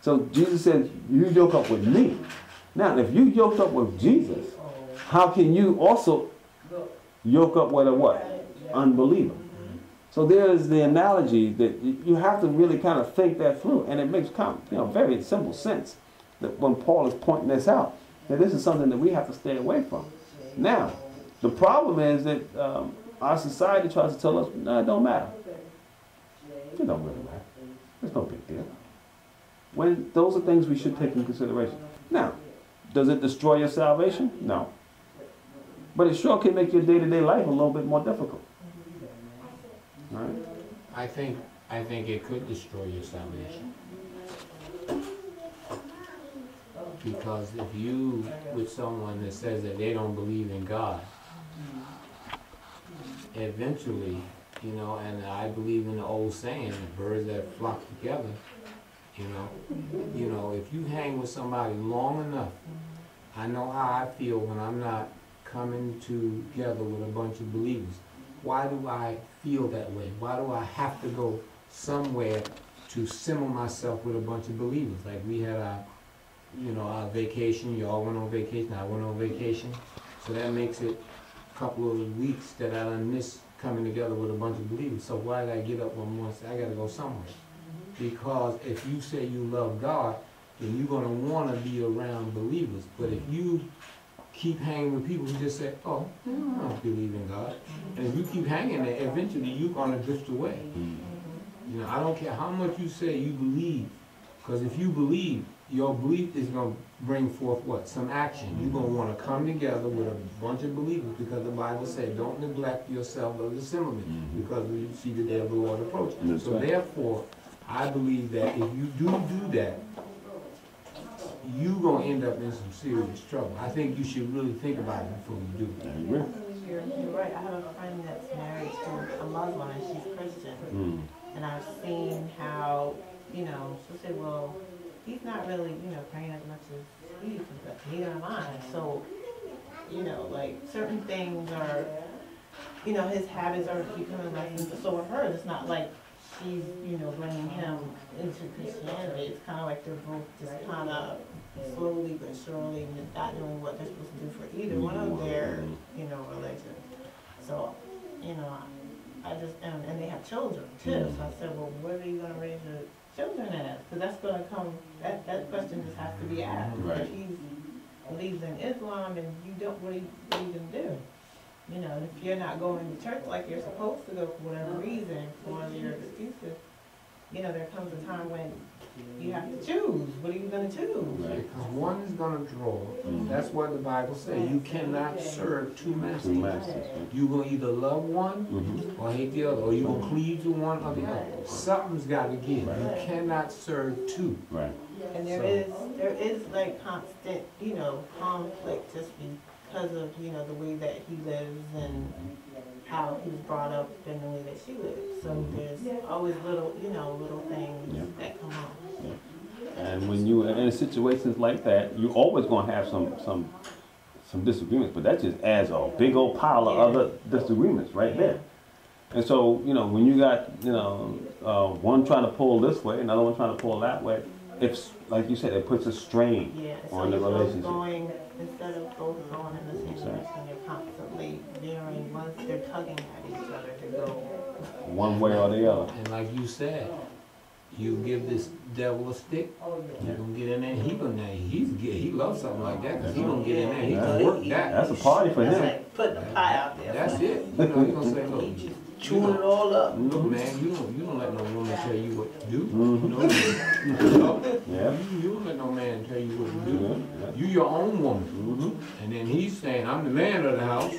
A: So Jesus says, "You yoke up with me." Now, if you yoked up with Jesus, how can you also yoke up with a what? Unbeliever. So there is the analogy that you have to really kind of think that through, and it makes kind of, you know very simple sense when Paul is pointing this out, that this is something that we have to stay away from. Now, the problem is that um, our society tries to tell us, no, it don't matter. It don't really matter. It's no big deal. When those are things we should take in consideration. Now, does it destroy your salvation? No. But it sure can make your day-to-day life a little bit more difficult. Right?
C: I think, I think it could destroy your salvation. Because if you with someone that says that they don't believe in God, eventually, you know, and I believe in the old saying, birds that flock together, you know, you know, if you hang with somebody long enough, I know how I feel when I'm not coming together with a bunch of believers. Why do I feel that way? Why do I have to go somewhere to simmer myself with a bunch of believers? Like we had our, you know, our vacation, you all went on vacation, I went on vacation. So that makes it a couple of weeks that I done miss coming together with a bunch of believers. So why did I get up one morning and say, I gotta go somewhere? Because if you say you love God, then you're gonna wanna be around believers. But if you keep hanging with people who just say, oh, I don't believe in God. And if you keep hanging there, eventually you're gonna drift away. Mm-hmm. You know, I don't care how much you say you believe, because if you believe, your belief is gonna bring forth what? Some action. You're gonna wanna come together with a bunch of believers, because the Bible says, don't neglect yourself of the assembly, because you see the day of the Lord approaching.
A: That's
C: So
A: right.
C: therefore, I believe that if you do do that, you're gonna end up in some serious trouble. I think you should really think about it before you do it.
A: I agree.
D: You're, you're right. I have a friend that's married to a Muslim and she's Christian.
A: Mm.
D: And I've seen how, you know, she'll say, well, he's not really, you know, praying as much as we to, but neither am I. So, you know, like certain things are, you know, his habits are becoming less. So with her, it's not like she's, you know, bringing him into Christianity. It's kind of like they're both just kind of slowly but surely not knowing what they're supposed to do for either one of their, you know, religion. So, you know, I just, and, and they have children too. So I said, well, what are you gonna raise your children as? Because that's gonna come, that, that question just has to be asked.
A: Right.
D: If he believes in Islam and you don't, what are you, what are you gonna do? You know, if you're not going to church like you're supposed to go for whatever reason, for one of your excuses, you know, there comes a time when you have to choose. What are you gonna choose?
C: Because one is gonna draw, that's what the Bible says, you cannot serve two
A: Two
C: masters.
A: masters. right?
C: You gonna either love one
A: Mhm.
C: or hate the other, or you gonna cleave to one or the other. Something's gotta give, you cannot serve two.
A: Right.
D: And there is, there is like constant, you know, conflict just because of, you know, the way that he lives and how he was brought up and the way that she lives. So there's always little, you know, little
A: Yeah.
D: things that come up.
A: And when you are in situations like that, you're always gonna have some some some disagreements, but that just adds a big old pile of other disagreements right there. And so, you know, when you got, you know, uh, one trying to pull this way, another one trying to pull that way, it's like you said, it puts a strain
D: Yeah, so
A: on the
D: you're both
A: relationship.
D: going, instead of both going in the same
A: Exactly.
D: direction, you're constantly veering, once they're tugging at each other to go.
A: One way or the other.
C: And like you said, you give this devil a stick, oh, he gonna get in there, he gonna, he's, get- he loves something like that, cause he gonna get in there, he gonna work that.
A: That's a party for
D: That's
A: him.
D: like putting the pie out there.
C: That's it, you know, he gonna say, look,
D: He just chewing it all up.
C: look, man, you don't, you don't let no woman tell you what to do.
A: Mhm.
C: No, no.
A: Yeah.
C: You, you don't let no man tell you what to
A: Yeah,
C: do.
A: yeah.
C: You your own woman.
A: Mhm.
C: And then he's saying, I'm the man of the house.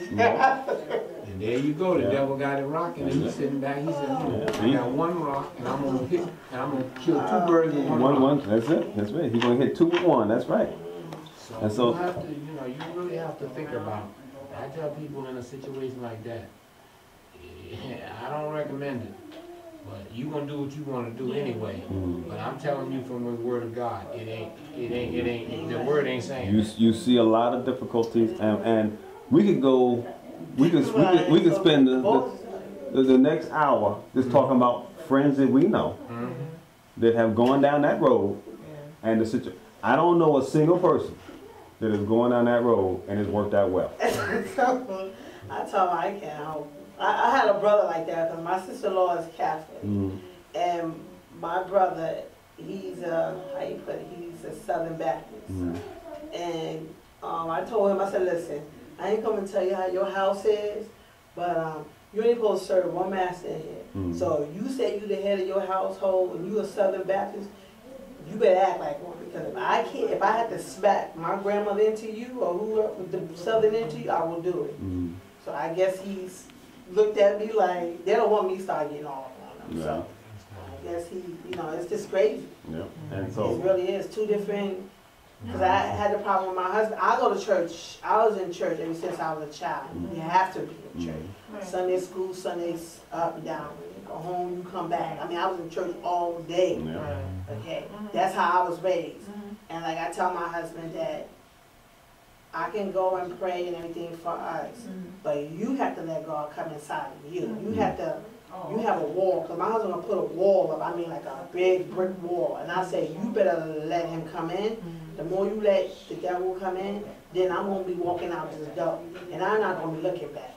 C: And there you go, the
A: Yeah.
C: devil got it rocking, and he's sitting back, he said, no,
A: Yeah.
C: I got one rock, and I'm gonna hit, and I'm gonna kill two birds with one
A: One,
C: rock.
A: one, that's it, that's right. He's gonna hit two with one, that's right.
C: So,
A: And so-
C: you have to, you know, you really have to think about. It. I tell people in a situation like that, I don't recommend it, but you gonna do what you wanna do anyway.
A: Mm.
C: But I'm telling you from the word of God, it ain't, it ain't, it ain't. The word ain't saying.
A: You,
C: that.
A: you see a lot of difficulties, and, and we could go, we could, we could, we could spend the, the, the, the next hour just talking about friends that we know
C: Mhm.
A: that have gone down that road and the situation. I don't know a single person that is going down that road and it's worked out well.
E: So, I told him I can't. help. I, I had a brother like that because my sister-in-law is Catholic,
A: Mm.
E: and my brother, he's a how you put it, he's a Southern Baptist.
A: Mm.
E: And um, I told him, I said, listen, I ain't coming to tell you how your house is, but um, you ain't supposed to serve one master in here.
A: Mm.
E: So you say you the head of your household and you a Southern Baptist, you better act like one because if I can't, if I had to smack my grandmother into you or whoever the Southern into you, I will do it.
A: Mm.
E: So I guess he's looked at me like they don't want me to start getting off on them.
A: Yeah.
E: So I guess he, you know, it's just crazy.
A: Yeah, mm-hmm.
E: And
A: so It
E: really is two different. Because I mm-hmm. had the problem with my husband. I go to church. I was in church ever since I was a child. Mm-hmm. You have to be in church.
A: mm.
E: Sunday school, Sundays up and down. You go home, you come back. I mean, I was in church all day.
A: yeah.
E: Okay, that's how I was raised. And like I tell my husband that I can go and pray and everything for us, mm-hmm. but you have to let God come inside of you. You mm-hmm. have to, oh. you have a wall, because my husband gonna put a wall up, I mean like a big brick wall. And I say, you better let him come in. The mm-hmm. more you let the devil come in, then I'm gonna be walking out this door. And I'm not gonna be looking back.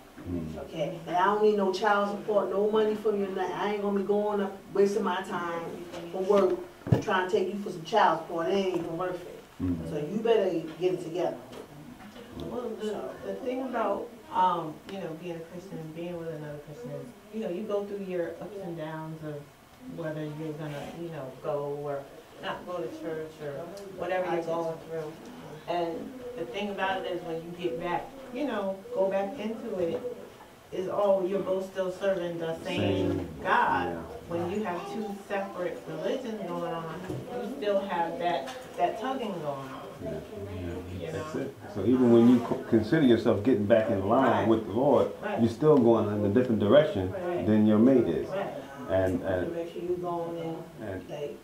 E: Okay, and I don't need no child support, no money from you, nothing. I ain't gonna be going up, wasting my time from work, trying to take you for some child support, it ain't even worth it. So you better get it together.
D: Well, the, the thing about, um, you know, being a Christian and being with another Christian is, you know, you go through your ups and downs of whether you're gonna, you know, go or not go to church or whatever you're going through. And the thing about it is when you get back, you know, go back into it, is all, you're both still serving the same
A: Same,
D: God.
A: yeah.
D: When you have two separate religions going on, you still have that, that tugging going on,
A: Yeah.
D: You
A: That's
D: know?
A: it. So even when you consider yourself getting back in line
D: Right.
A: with the Lord,
D: Right.
A: you're still going in a different direction
D: Right.
A: than your mate is. And,
E: You have to
A: and,
E: make sure you going in
A: and,
E: like,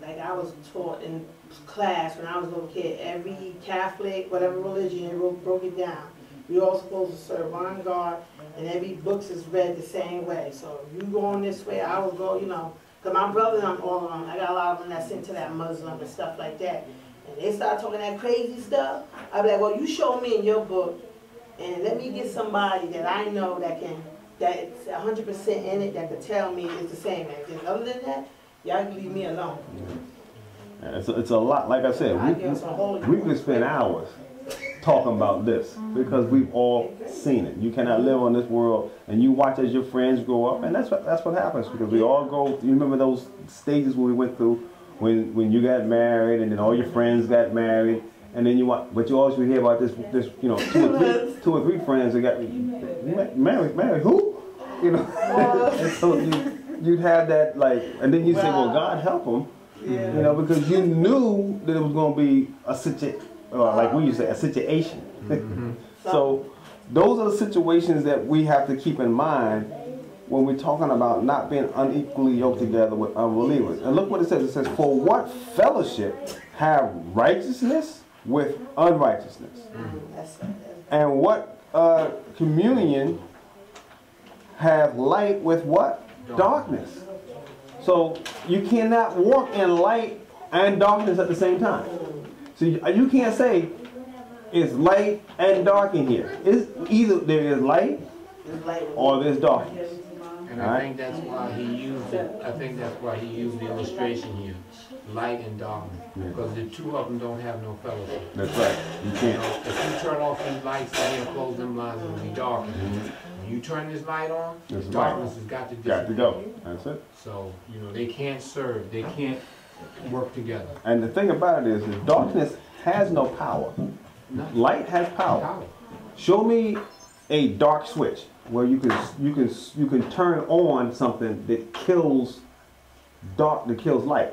E: like I was taught in class when I was a little kid, every Catholic, whatever religion, they wrote, broke it down. We all supposed to serve one God, and every book is read the same way. So if you going this way, I will go, you know, cause my brothers, I'm all of them, I got a lot of them that's into that Muslim and stuff like that. And they start talking that crazy stuff, I be like, well, you show me in your book, and let me get somebody that I know that can, that's hundred percent in it, that can tell me it's the same And. Other than that, y'all can leave me alone.
A: it's, it's a lot, like I said,
E: I
A: we, we could spend hours talking about this because we've all seen it. You cannot live on this world and you watch as your friends grow up, and that's what that's what happens because we all go. You remember those stages when we went through when when you got married and then all your friends got married. And then you want, but you always hear about this, this, you know, two or three, two or three friends that got ma- married, married who, you know, and so you, you'd have that like, and then you say, well, God help them, you know, because you knew that it was going to be a situ, uh, like we used to say, a situation. so those are the situations that we have to keep in mind when we're talking about not being unequally yoked together with unbelievers. And look what it says. It says, for what fellowship have righteousness with unrighteousness? And what uh, communion have light with what? Darkness. So you cannot walk in light and darkness at the same time. So you, you can't say it's light and dark in here. It's either there is light or there's darkness.
C: And. I think that's why he used it, I think that's why he used the illustration here, light and darkness.
A: Yeah.
C: Because the two of them don't have no fellowship.
A: That's right. You
C: You
A: can't.
C: know, if you turn off these lights and then close them blinds, it'll be dark. When you turn this light on,
A: That's right.
C: darkness has got to
A: Got to go. That's it.
C: So, you know, they can't serve, they can't work together.
A: And the thing about it is, is darkness has no power.
C: Nothing.
A: Light has power.
C: Power.
A: Show me a dark switch where you can you can you can turn on something that kills dark that kills light.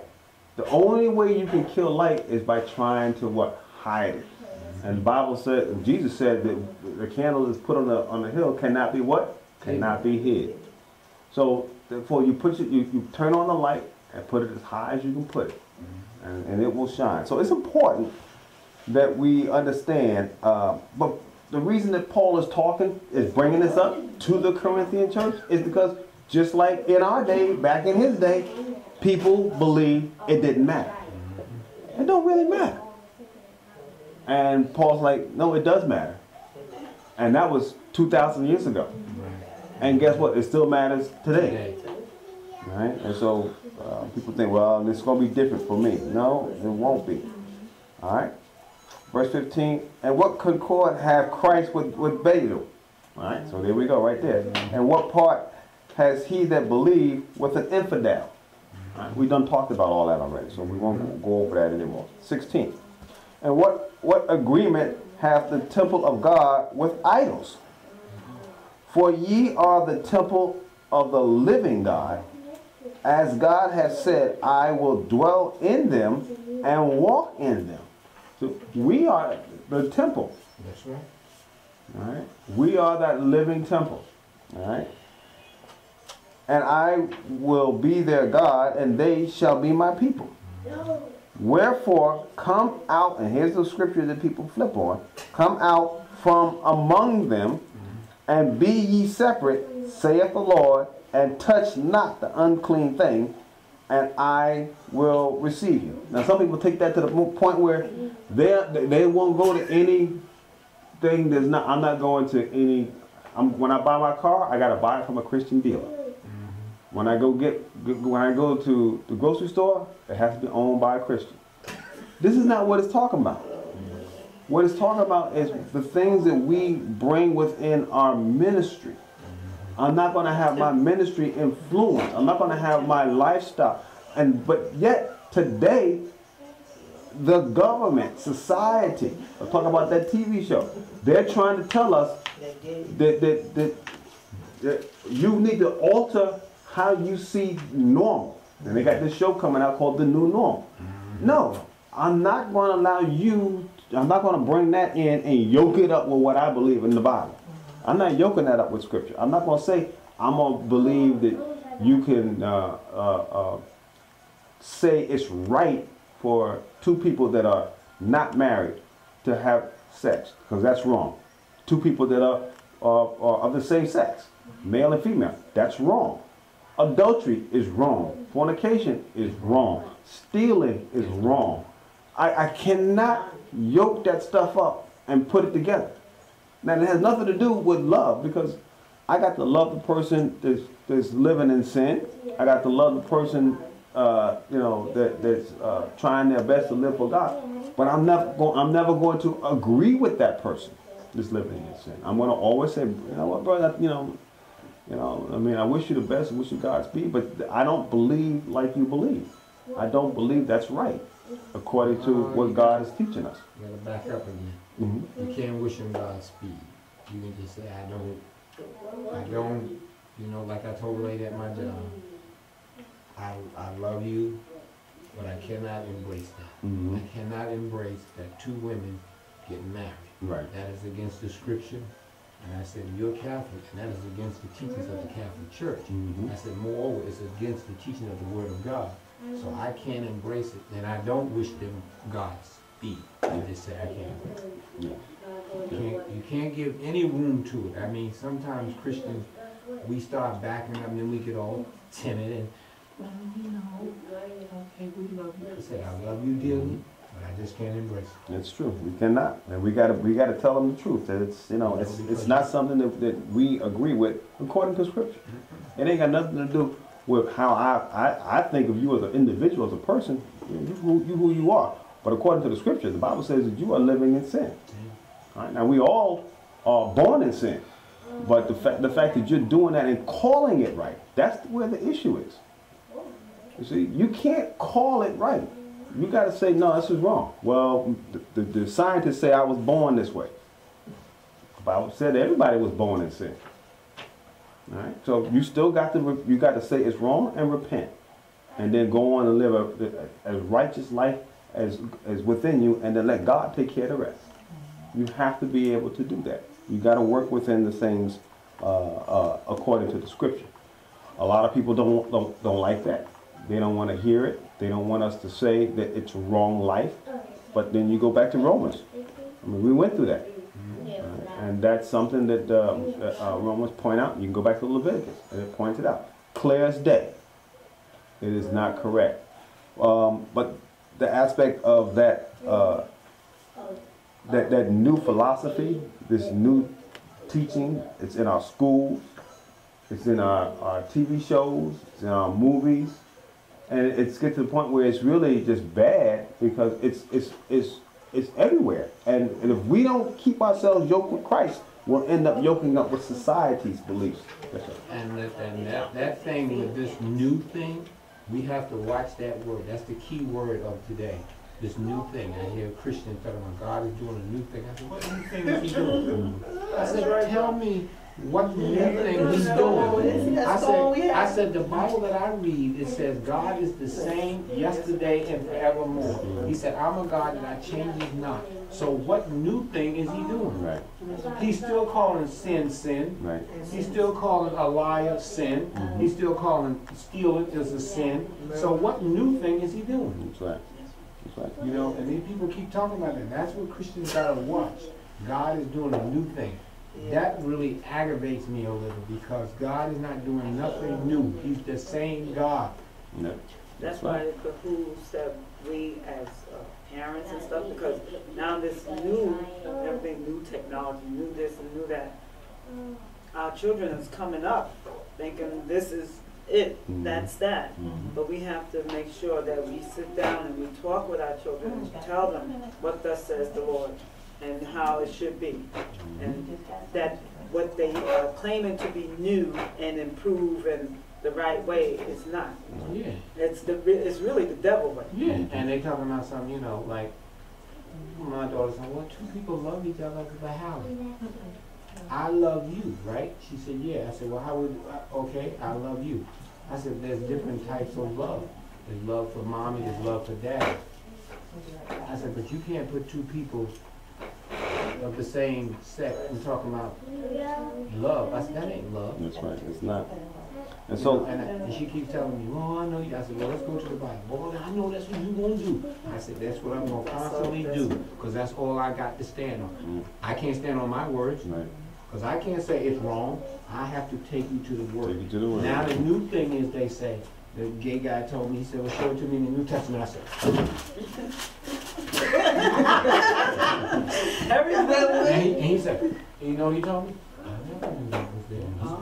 A: The only way you can kill light is by trying to what hide it. And the Bible said, Jesus said that the candle is put on the on the hill cannot be what? Cannot be hid. So therefore, you put you, you turn on the light and put it as high as you can put it, and, and it will shine. So it's important that we understand. Uh, but the reason that Paul is talking is bringing this up to the Corinthian church is because just like in our day, back in his day, people believed it didn't matter. It don't really matter. And Paul's like, no, it does matter. And that was 2,000 years ago. And guess what? It still matters today. Right? And so uh, people think, well, it's going to be different for me. No, it won't be. All right? Verse 15, and what concord have Christ with, with Belial? All right, so there we go, right there. And what part has he that believed with an infidel? Right, we done talked about all that already, so we won't go over that anymore. 16, and what, what agreement hath the temple of God with idols? For ye are the temple of the living God, as God has said, I will dwell in them and walk in them. So we are the temple.
C: That's right.
A: All right. We are that living temple. All right. And I will be their God, and they shall be my people. Wherefore, come out, and here's the scripture that people flip on come out from among them, and be ye separate, saith the Lord, and touch not the unclean thing, and I will receive you. Now, some people take that to the point where they they won't go to any thing that's not. I'm not going to any. I'm, when I buy my car, I gotta buy it from a Christian dealer. Mm-hmm. When I go get when I go to the grocery store, it has to be owned by a Christian. This is not what it's talking about. Mm-hmm. What it's talking about is the things that we bring within our ministry. I'm not going to have my ministry influence. I'm not going to have my lifestyle. And but yet today, the government, society, I'm talking about that TV show. They're trying to tell us that, that, that, that you need to alter how you see normal. And they got this show coming out called The New Normal. Mm-hmm. No, I'm not going to allow you, I'm not going to bring that in and yoke it up with what I believe in the Bible. I'm not yoking that up with Scripture. I'm not going to say I'm going to believe that you can uh, uh, uh, say it's right for two people that are not married to have sex, because that's wrong. Two people that are, are, are of the same sex, male and female, that's wrong. Adultery is wrong. Fornication is wrong. Stealing is wrong. I, I cannot yoke that stuff up and put it together. Now it has nothing to do with love because I got to love the person that's, that's living in sin. I got to love the person, uh, you know, that, that's uh, trying their best to live for God. But I'm never going. I'm never going to agree with that person that's living in sin. I'm going to always say, you know what, brother, you know, you know, I mean, I wish you the best, I wish you Godspeed, but I don't believe like you believe. I don't believe that's right, according to what God is teaching us.
C: You gotta back up again.
A: Mhm.
C: You can't wish him Godspeed. You can just say, I don't, I don't, you know, like I told a lady at my job. I, I love you, but I cannot embrace that.
A: Mhm.
C: I cannot embrace that two women get married.
A: Right.
C: That is against the scripture. And I said, you're Catholic, and that is against the teachings of the Catholic Church.
A: Mhm.
C: I said, moreover, it's against the teaching of the Word of God. So I can't embrace it, and I don't wish them I just say I can't.
A: Yeah.
C: You can't, you can't give any room to it. I mean, sometimes Christians, we start backing up and then we get all timid and, well, you know, okay, we love you. I said, I love you dearly, mm-hmm. but I just can't embrace it.
A: It's true. We cannot, and we gotta we gotta tell them the truth that it's you know it's it's not something that, that we agree with according to Scripture. Mm-hmm. It ain't got nothing to do with how I I, I think of you as an individual, as a person. You, you, who, you who you are. But according to the Scripture, the Bible says that you are living in sin. Right? Now we all are born in sin, but the fact the fact that you're doing that and calling it right, that's where the issue is. You see, you can't call it right. You got to say, no, this is wrong. Well, the, the, the scientists say I was born this way. The Bible said everybody was born in sin. All right, so you still got to you got to say it's wrong and repent, and then go on and live a, a, as righteous life as as within you, and then let God take care of the rest. You have to be able to do that. You got to work within the things uh, uh, according to the scripture. A lot of people don't, don't don't like that. They don't want to hear it. They don't want us to say that it's wrong life. But then you go back to Romans. I mean, we went through that. Uh, and that's something that um, uh, uh, Romans point out. You can go back to Leviticus, and it points it out. Clear as day. It is not correct. Um, but the aspect of that, uh, that that new philosophy, this new teaching, it's in our schools, it's in our, our TV shows, it's in our movies, and it's get to the point where it's really just bad because it's it's it's it's everywhere. And and if we don't keep ourselves yoked with Christ, we'll end up yoking up with society's beliefs.
C: And and that, that thing with this new thing, we have to watch that word. That's the key word of today. This new thing. I hear Christians talking about God is doing a new thing. I said, what new thing is he doing? I said, tell me what new thing he's doing. I said, I said, the Bible that I read, it says God is the same yesterday and forevermore. He said, I'm a God that I changes not. So what new thing is he doing?
A: Right,
C: He's still calling sin sin.
A: right.
C: He's still calling a liar sin. Mm-hmm. He's still calling stealing is a sin. So what new thing is he doing?
A: That's right. That's right.
C: You know, and these people keep talking about that. That's what Christians gotta watch. God is doing a new thing. That really aggravates me a little because God is not doing nothing new. He's the same God.
A: Yeah.
F: That's why it behooves that we as uh, parents and stuff, because now this new, everything, new technology, new this and new that, our children is coming up thinking this is it,
A: Mhm.
F: that's that.
A: Mhm.
F: But we have to make sure that we sit down and we talk with our children and tell them what thus says the Lord and how it should be. And that what they are claiming to be new and improve and the right way is not.
C: Yeah.
F: It's the, it's really the devil way.
C: Yeah. And they talking about some, you know, like my daughter said, well, two people love each other, but how? I love you, right? She said, yeah. I said, well, how would, uh, okay, I love you. I said, there's different types of love. There's love for mommy, there's love for dad. I said, but you can't put two people of the same sex and talking about love. I said, that ain't love.
A: That's right. It's not. And
C: You know,
A: so,
C: and, and she keeps telling me, "Oh, I know you." I said, "Well, let's go to the Bible." Well, I know that's what you're gonna do. I said, "That's what I'm gonna constantly do, because that's all I got to stand on.
A: Mm.
C: I can't stand on my words,
A: right.
C: because I can't say it's wrong. I have to take you to the word.
A: Take
C: word.
A: it to the word.
C: Now the new thing is, they say, the gay guy told me, he said, "Well, show it to me in the New Testament." I said, and he, and he said, and "You know what he told me?" I never knew that was there. I said,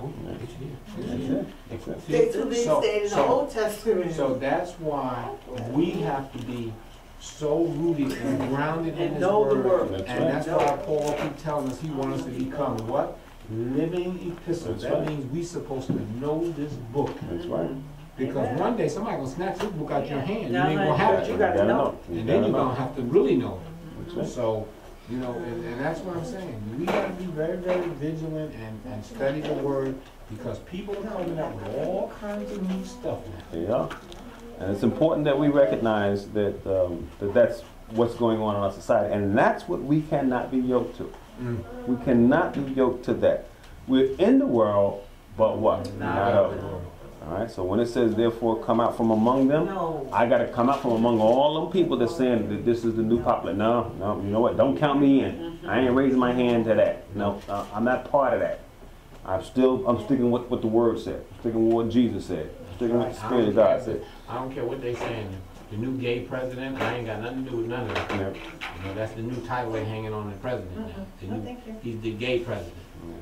C: Oh, it's here. It's here.
A: it. That's it.
E: They to these
C: So-
E: stayed in the Old Testament.
C: So that's why we have to be so rooted and grounded in
F: And
C: His
F: know the
C: Word.
F: word.
A: That's
C: And
A: right.
C: that's why Paul keeps telling us he wants us to become what? Living epistles.
A: That's
C: That
A: right.
C: means we supposed to know this book.
A: That's right.
C: Because one day somebody gonna snatch this book out your hand. You ain't gonna have it.
F: you gotta know.
A: You
C: And then you're gonna have to really know.
A: That's right.
C: So, you know, and, and that's what I'm saying. We gotta be very, very vigilant and, and study the word because people are coming up with all kinds of new stuff now.
A: Yeah. And it's important that we recognize that, um, that that's what's going on in our society. And that's what we cannot be yoked to.
C: Mm.
A: We cannot be yoked to that. We're in the world, but what? Not of it. All right. So when it says, therefore, come out from among them,
D: No.
A: I got to come out from among all them people that's saying that this is the new popular. No, no, you know what? Don't count me in. I ain't raising my hand to that. No, uh, I'm not part of that. I'm still, I'm sticking with what the word said. I'm sticking with what Jesus said. I'm sticking with the Spirit of God said.
C: I don't care what they saying. The new gay president, I ain't got nothing to do with none of that.
A: Yeah.
C: You know, that's the new title they hanging on the president now. The
D: No,
C: new,
D: thank you.
C: he's the gay president,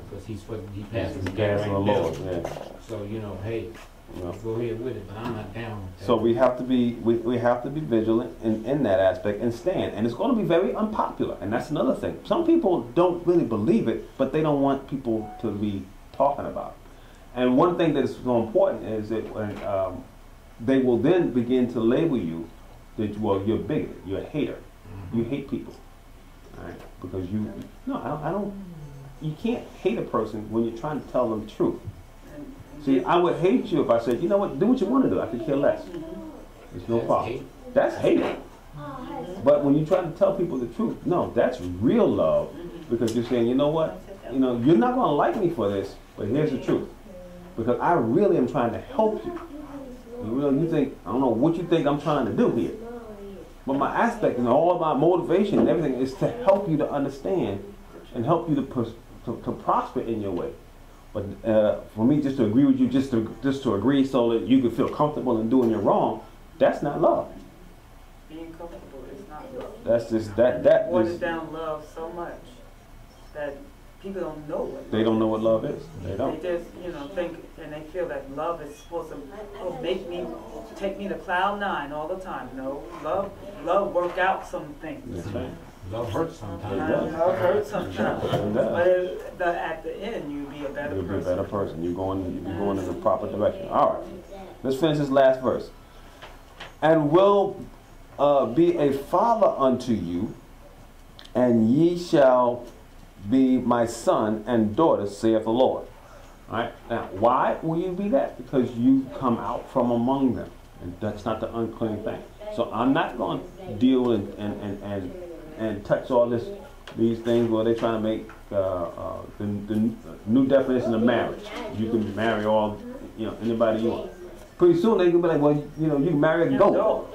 C: because he's for, he passes the
A: Gas
C: gay
A: on the
C: right
A: Lord. Yeah.
C: So, you know, hey,
A: You know.
C: go ahead with it, but I'm not down with that.
A: So we have to be we, we have to be vigilant in, in that aspect and stand. And it's going to be very unpopular. And that's another thing. Some people don't really believe it, but they don't want people to be talking about it. And one thing that is so important is that when um, they will then begin to label you that well you're bigoted, you're a hater, mm-hmm. you hate people, right? Because you no, I don't, I don't. You can't hate a person when you're trying to tell them the truth. See, I would hate you if I said, you know what, do what you want to do. I could care less. It's no problem. That's hate. But when you try to tell people the truth, no, that's real love because you're saying, you know what, you know, you're not gonna like me for this, but here's the truth, because I really am trying to help you. You you think I don't know what you think I'm trying to do here, but my aspect and all of my motivation and everything is to help you to understand and help you to to, to prosper in your way. But uh, for me, just to agree with you, just to just to agree so that you can feel comfortable in doing your wrong, that's not love.
F: Being comfortable is not love.
A: That's just that that
F: Watered down love so much that people don't know what.
A: they don't know what love is. They
F: They
A: don't.
F: They just, you know, think, and they feel that love is supposed to oh, make me, take me to cloud nine all the time. No, love, love work out some things.
A: That's right.
C: Love hurts
A: It
C: sometimes.
A: does.
F: Love hurts sometimes.
A: It
F: But
A: does.
F: it, the, at the end, you'll be a better
A: You'll be a better person. You're going you're going in the proper direction. All right. Let's finish this last verse. And will uh, be a father unto you, and ye shall be my son and daughter, saith the Lord. All right. Now, why will you be that? Because you come out from among them, and that's not the unclean thing. So I'm not going to deal and and, and and and touch all this these things where they're trying to make uh, uh, the, the new definition of marriage. You can marry all you know anybody you want. Pretty soon they're gonna be like, well, you know, you can marry a goat.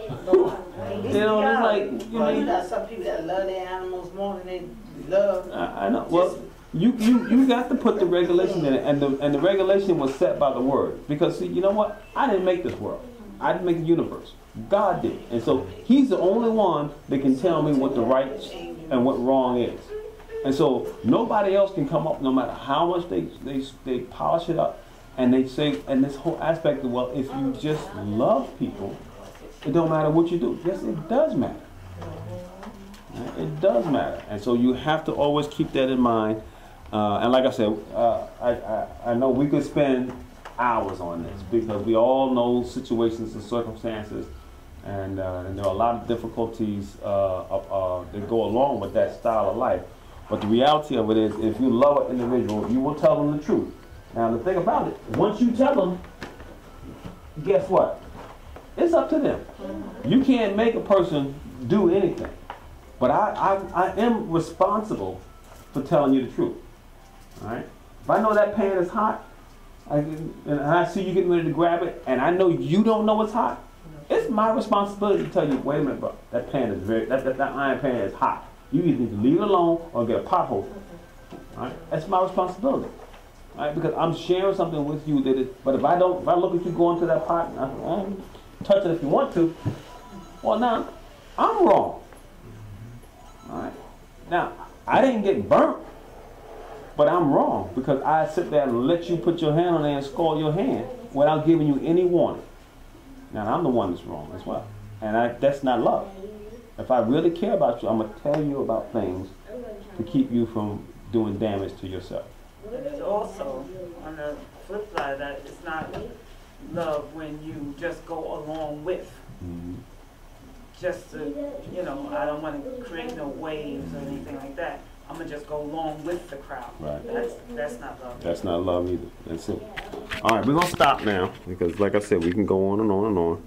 A: You know, it's like you
E: Well, you
A: know.
E: got some people that love their animals more than they love.
A: I, I know. Well, you, you you got to put the regulation in it, and the and the regulation was set by the word. Because see, you know what? I didn't make this world. I didn't make the universe. God did, and so He's the only one that can tell me what the right and what wrong is. And so nobody else can come up, no matter how much they they they polish it up, and they say, and this whole aspect of well, if you just love people, it don't matter what you do. Yes, it does matter. It does matter, and so you have to always keep that in mind. Uh, and like I said, uh, I, I I know we could spend hours on this because we all know situations and circumstances, and, uh, and there are a lot of difficulties uh, uh, that go along with that style of life. But the reality of it is, if you love an individual, you will tell them the truth. Now the thing about it, once you tell them, guess what? It's up to them. You can't make a person do anything. But I, I, I am responsible for telling you the truth. All right? If I know that pan is hot, I and I see you getting ready to grab it, and I know you don't know it's hot, it's my responsibility to tell you, wait a minute, bro, that pan is very, that, that, that iron pan is hot. You either need to leave it alone or get a pothole. All right? That's my responsibility. All right? Because I'm sharing something with you that it, but if I don't, if I look at you going to that pot, and I, well, touch it if you want to, well now, I'm wrong. All right. Now, I didn't get burnt, but I'm wrong because I sit there and let you put your hand on there and score your hand without giving you any warning. Now, I'm the one that's wrong as well. And I, that's not love. If I really care about you, I'm going to tell you about things to keep you from doing damage to yourself.
F: It's also, on the flip side of that, it's not love when you just go along with.
A: Mhm.
F: Just to, you know, I don't want to create no waves or anything like that. I'm gonna just go along with the crowd.
A: Right.
F: That's, that's not love.
A: That's not love either. That's it. All right, we're going to stop now because, like I said, we can go on and on and on.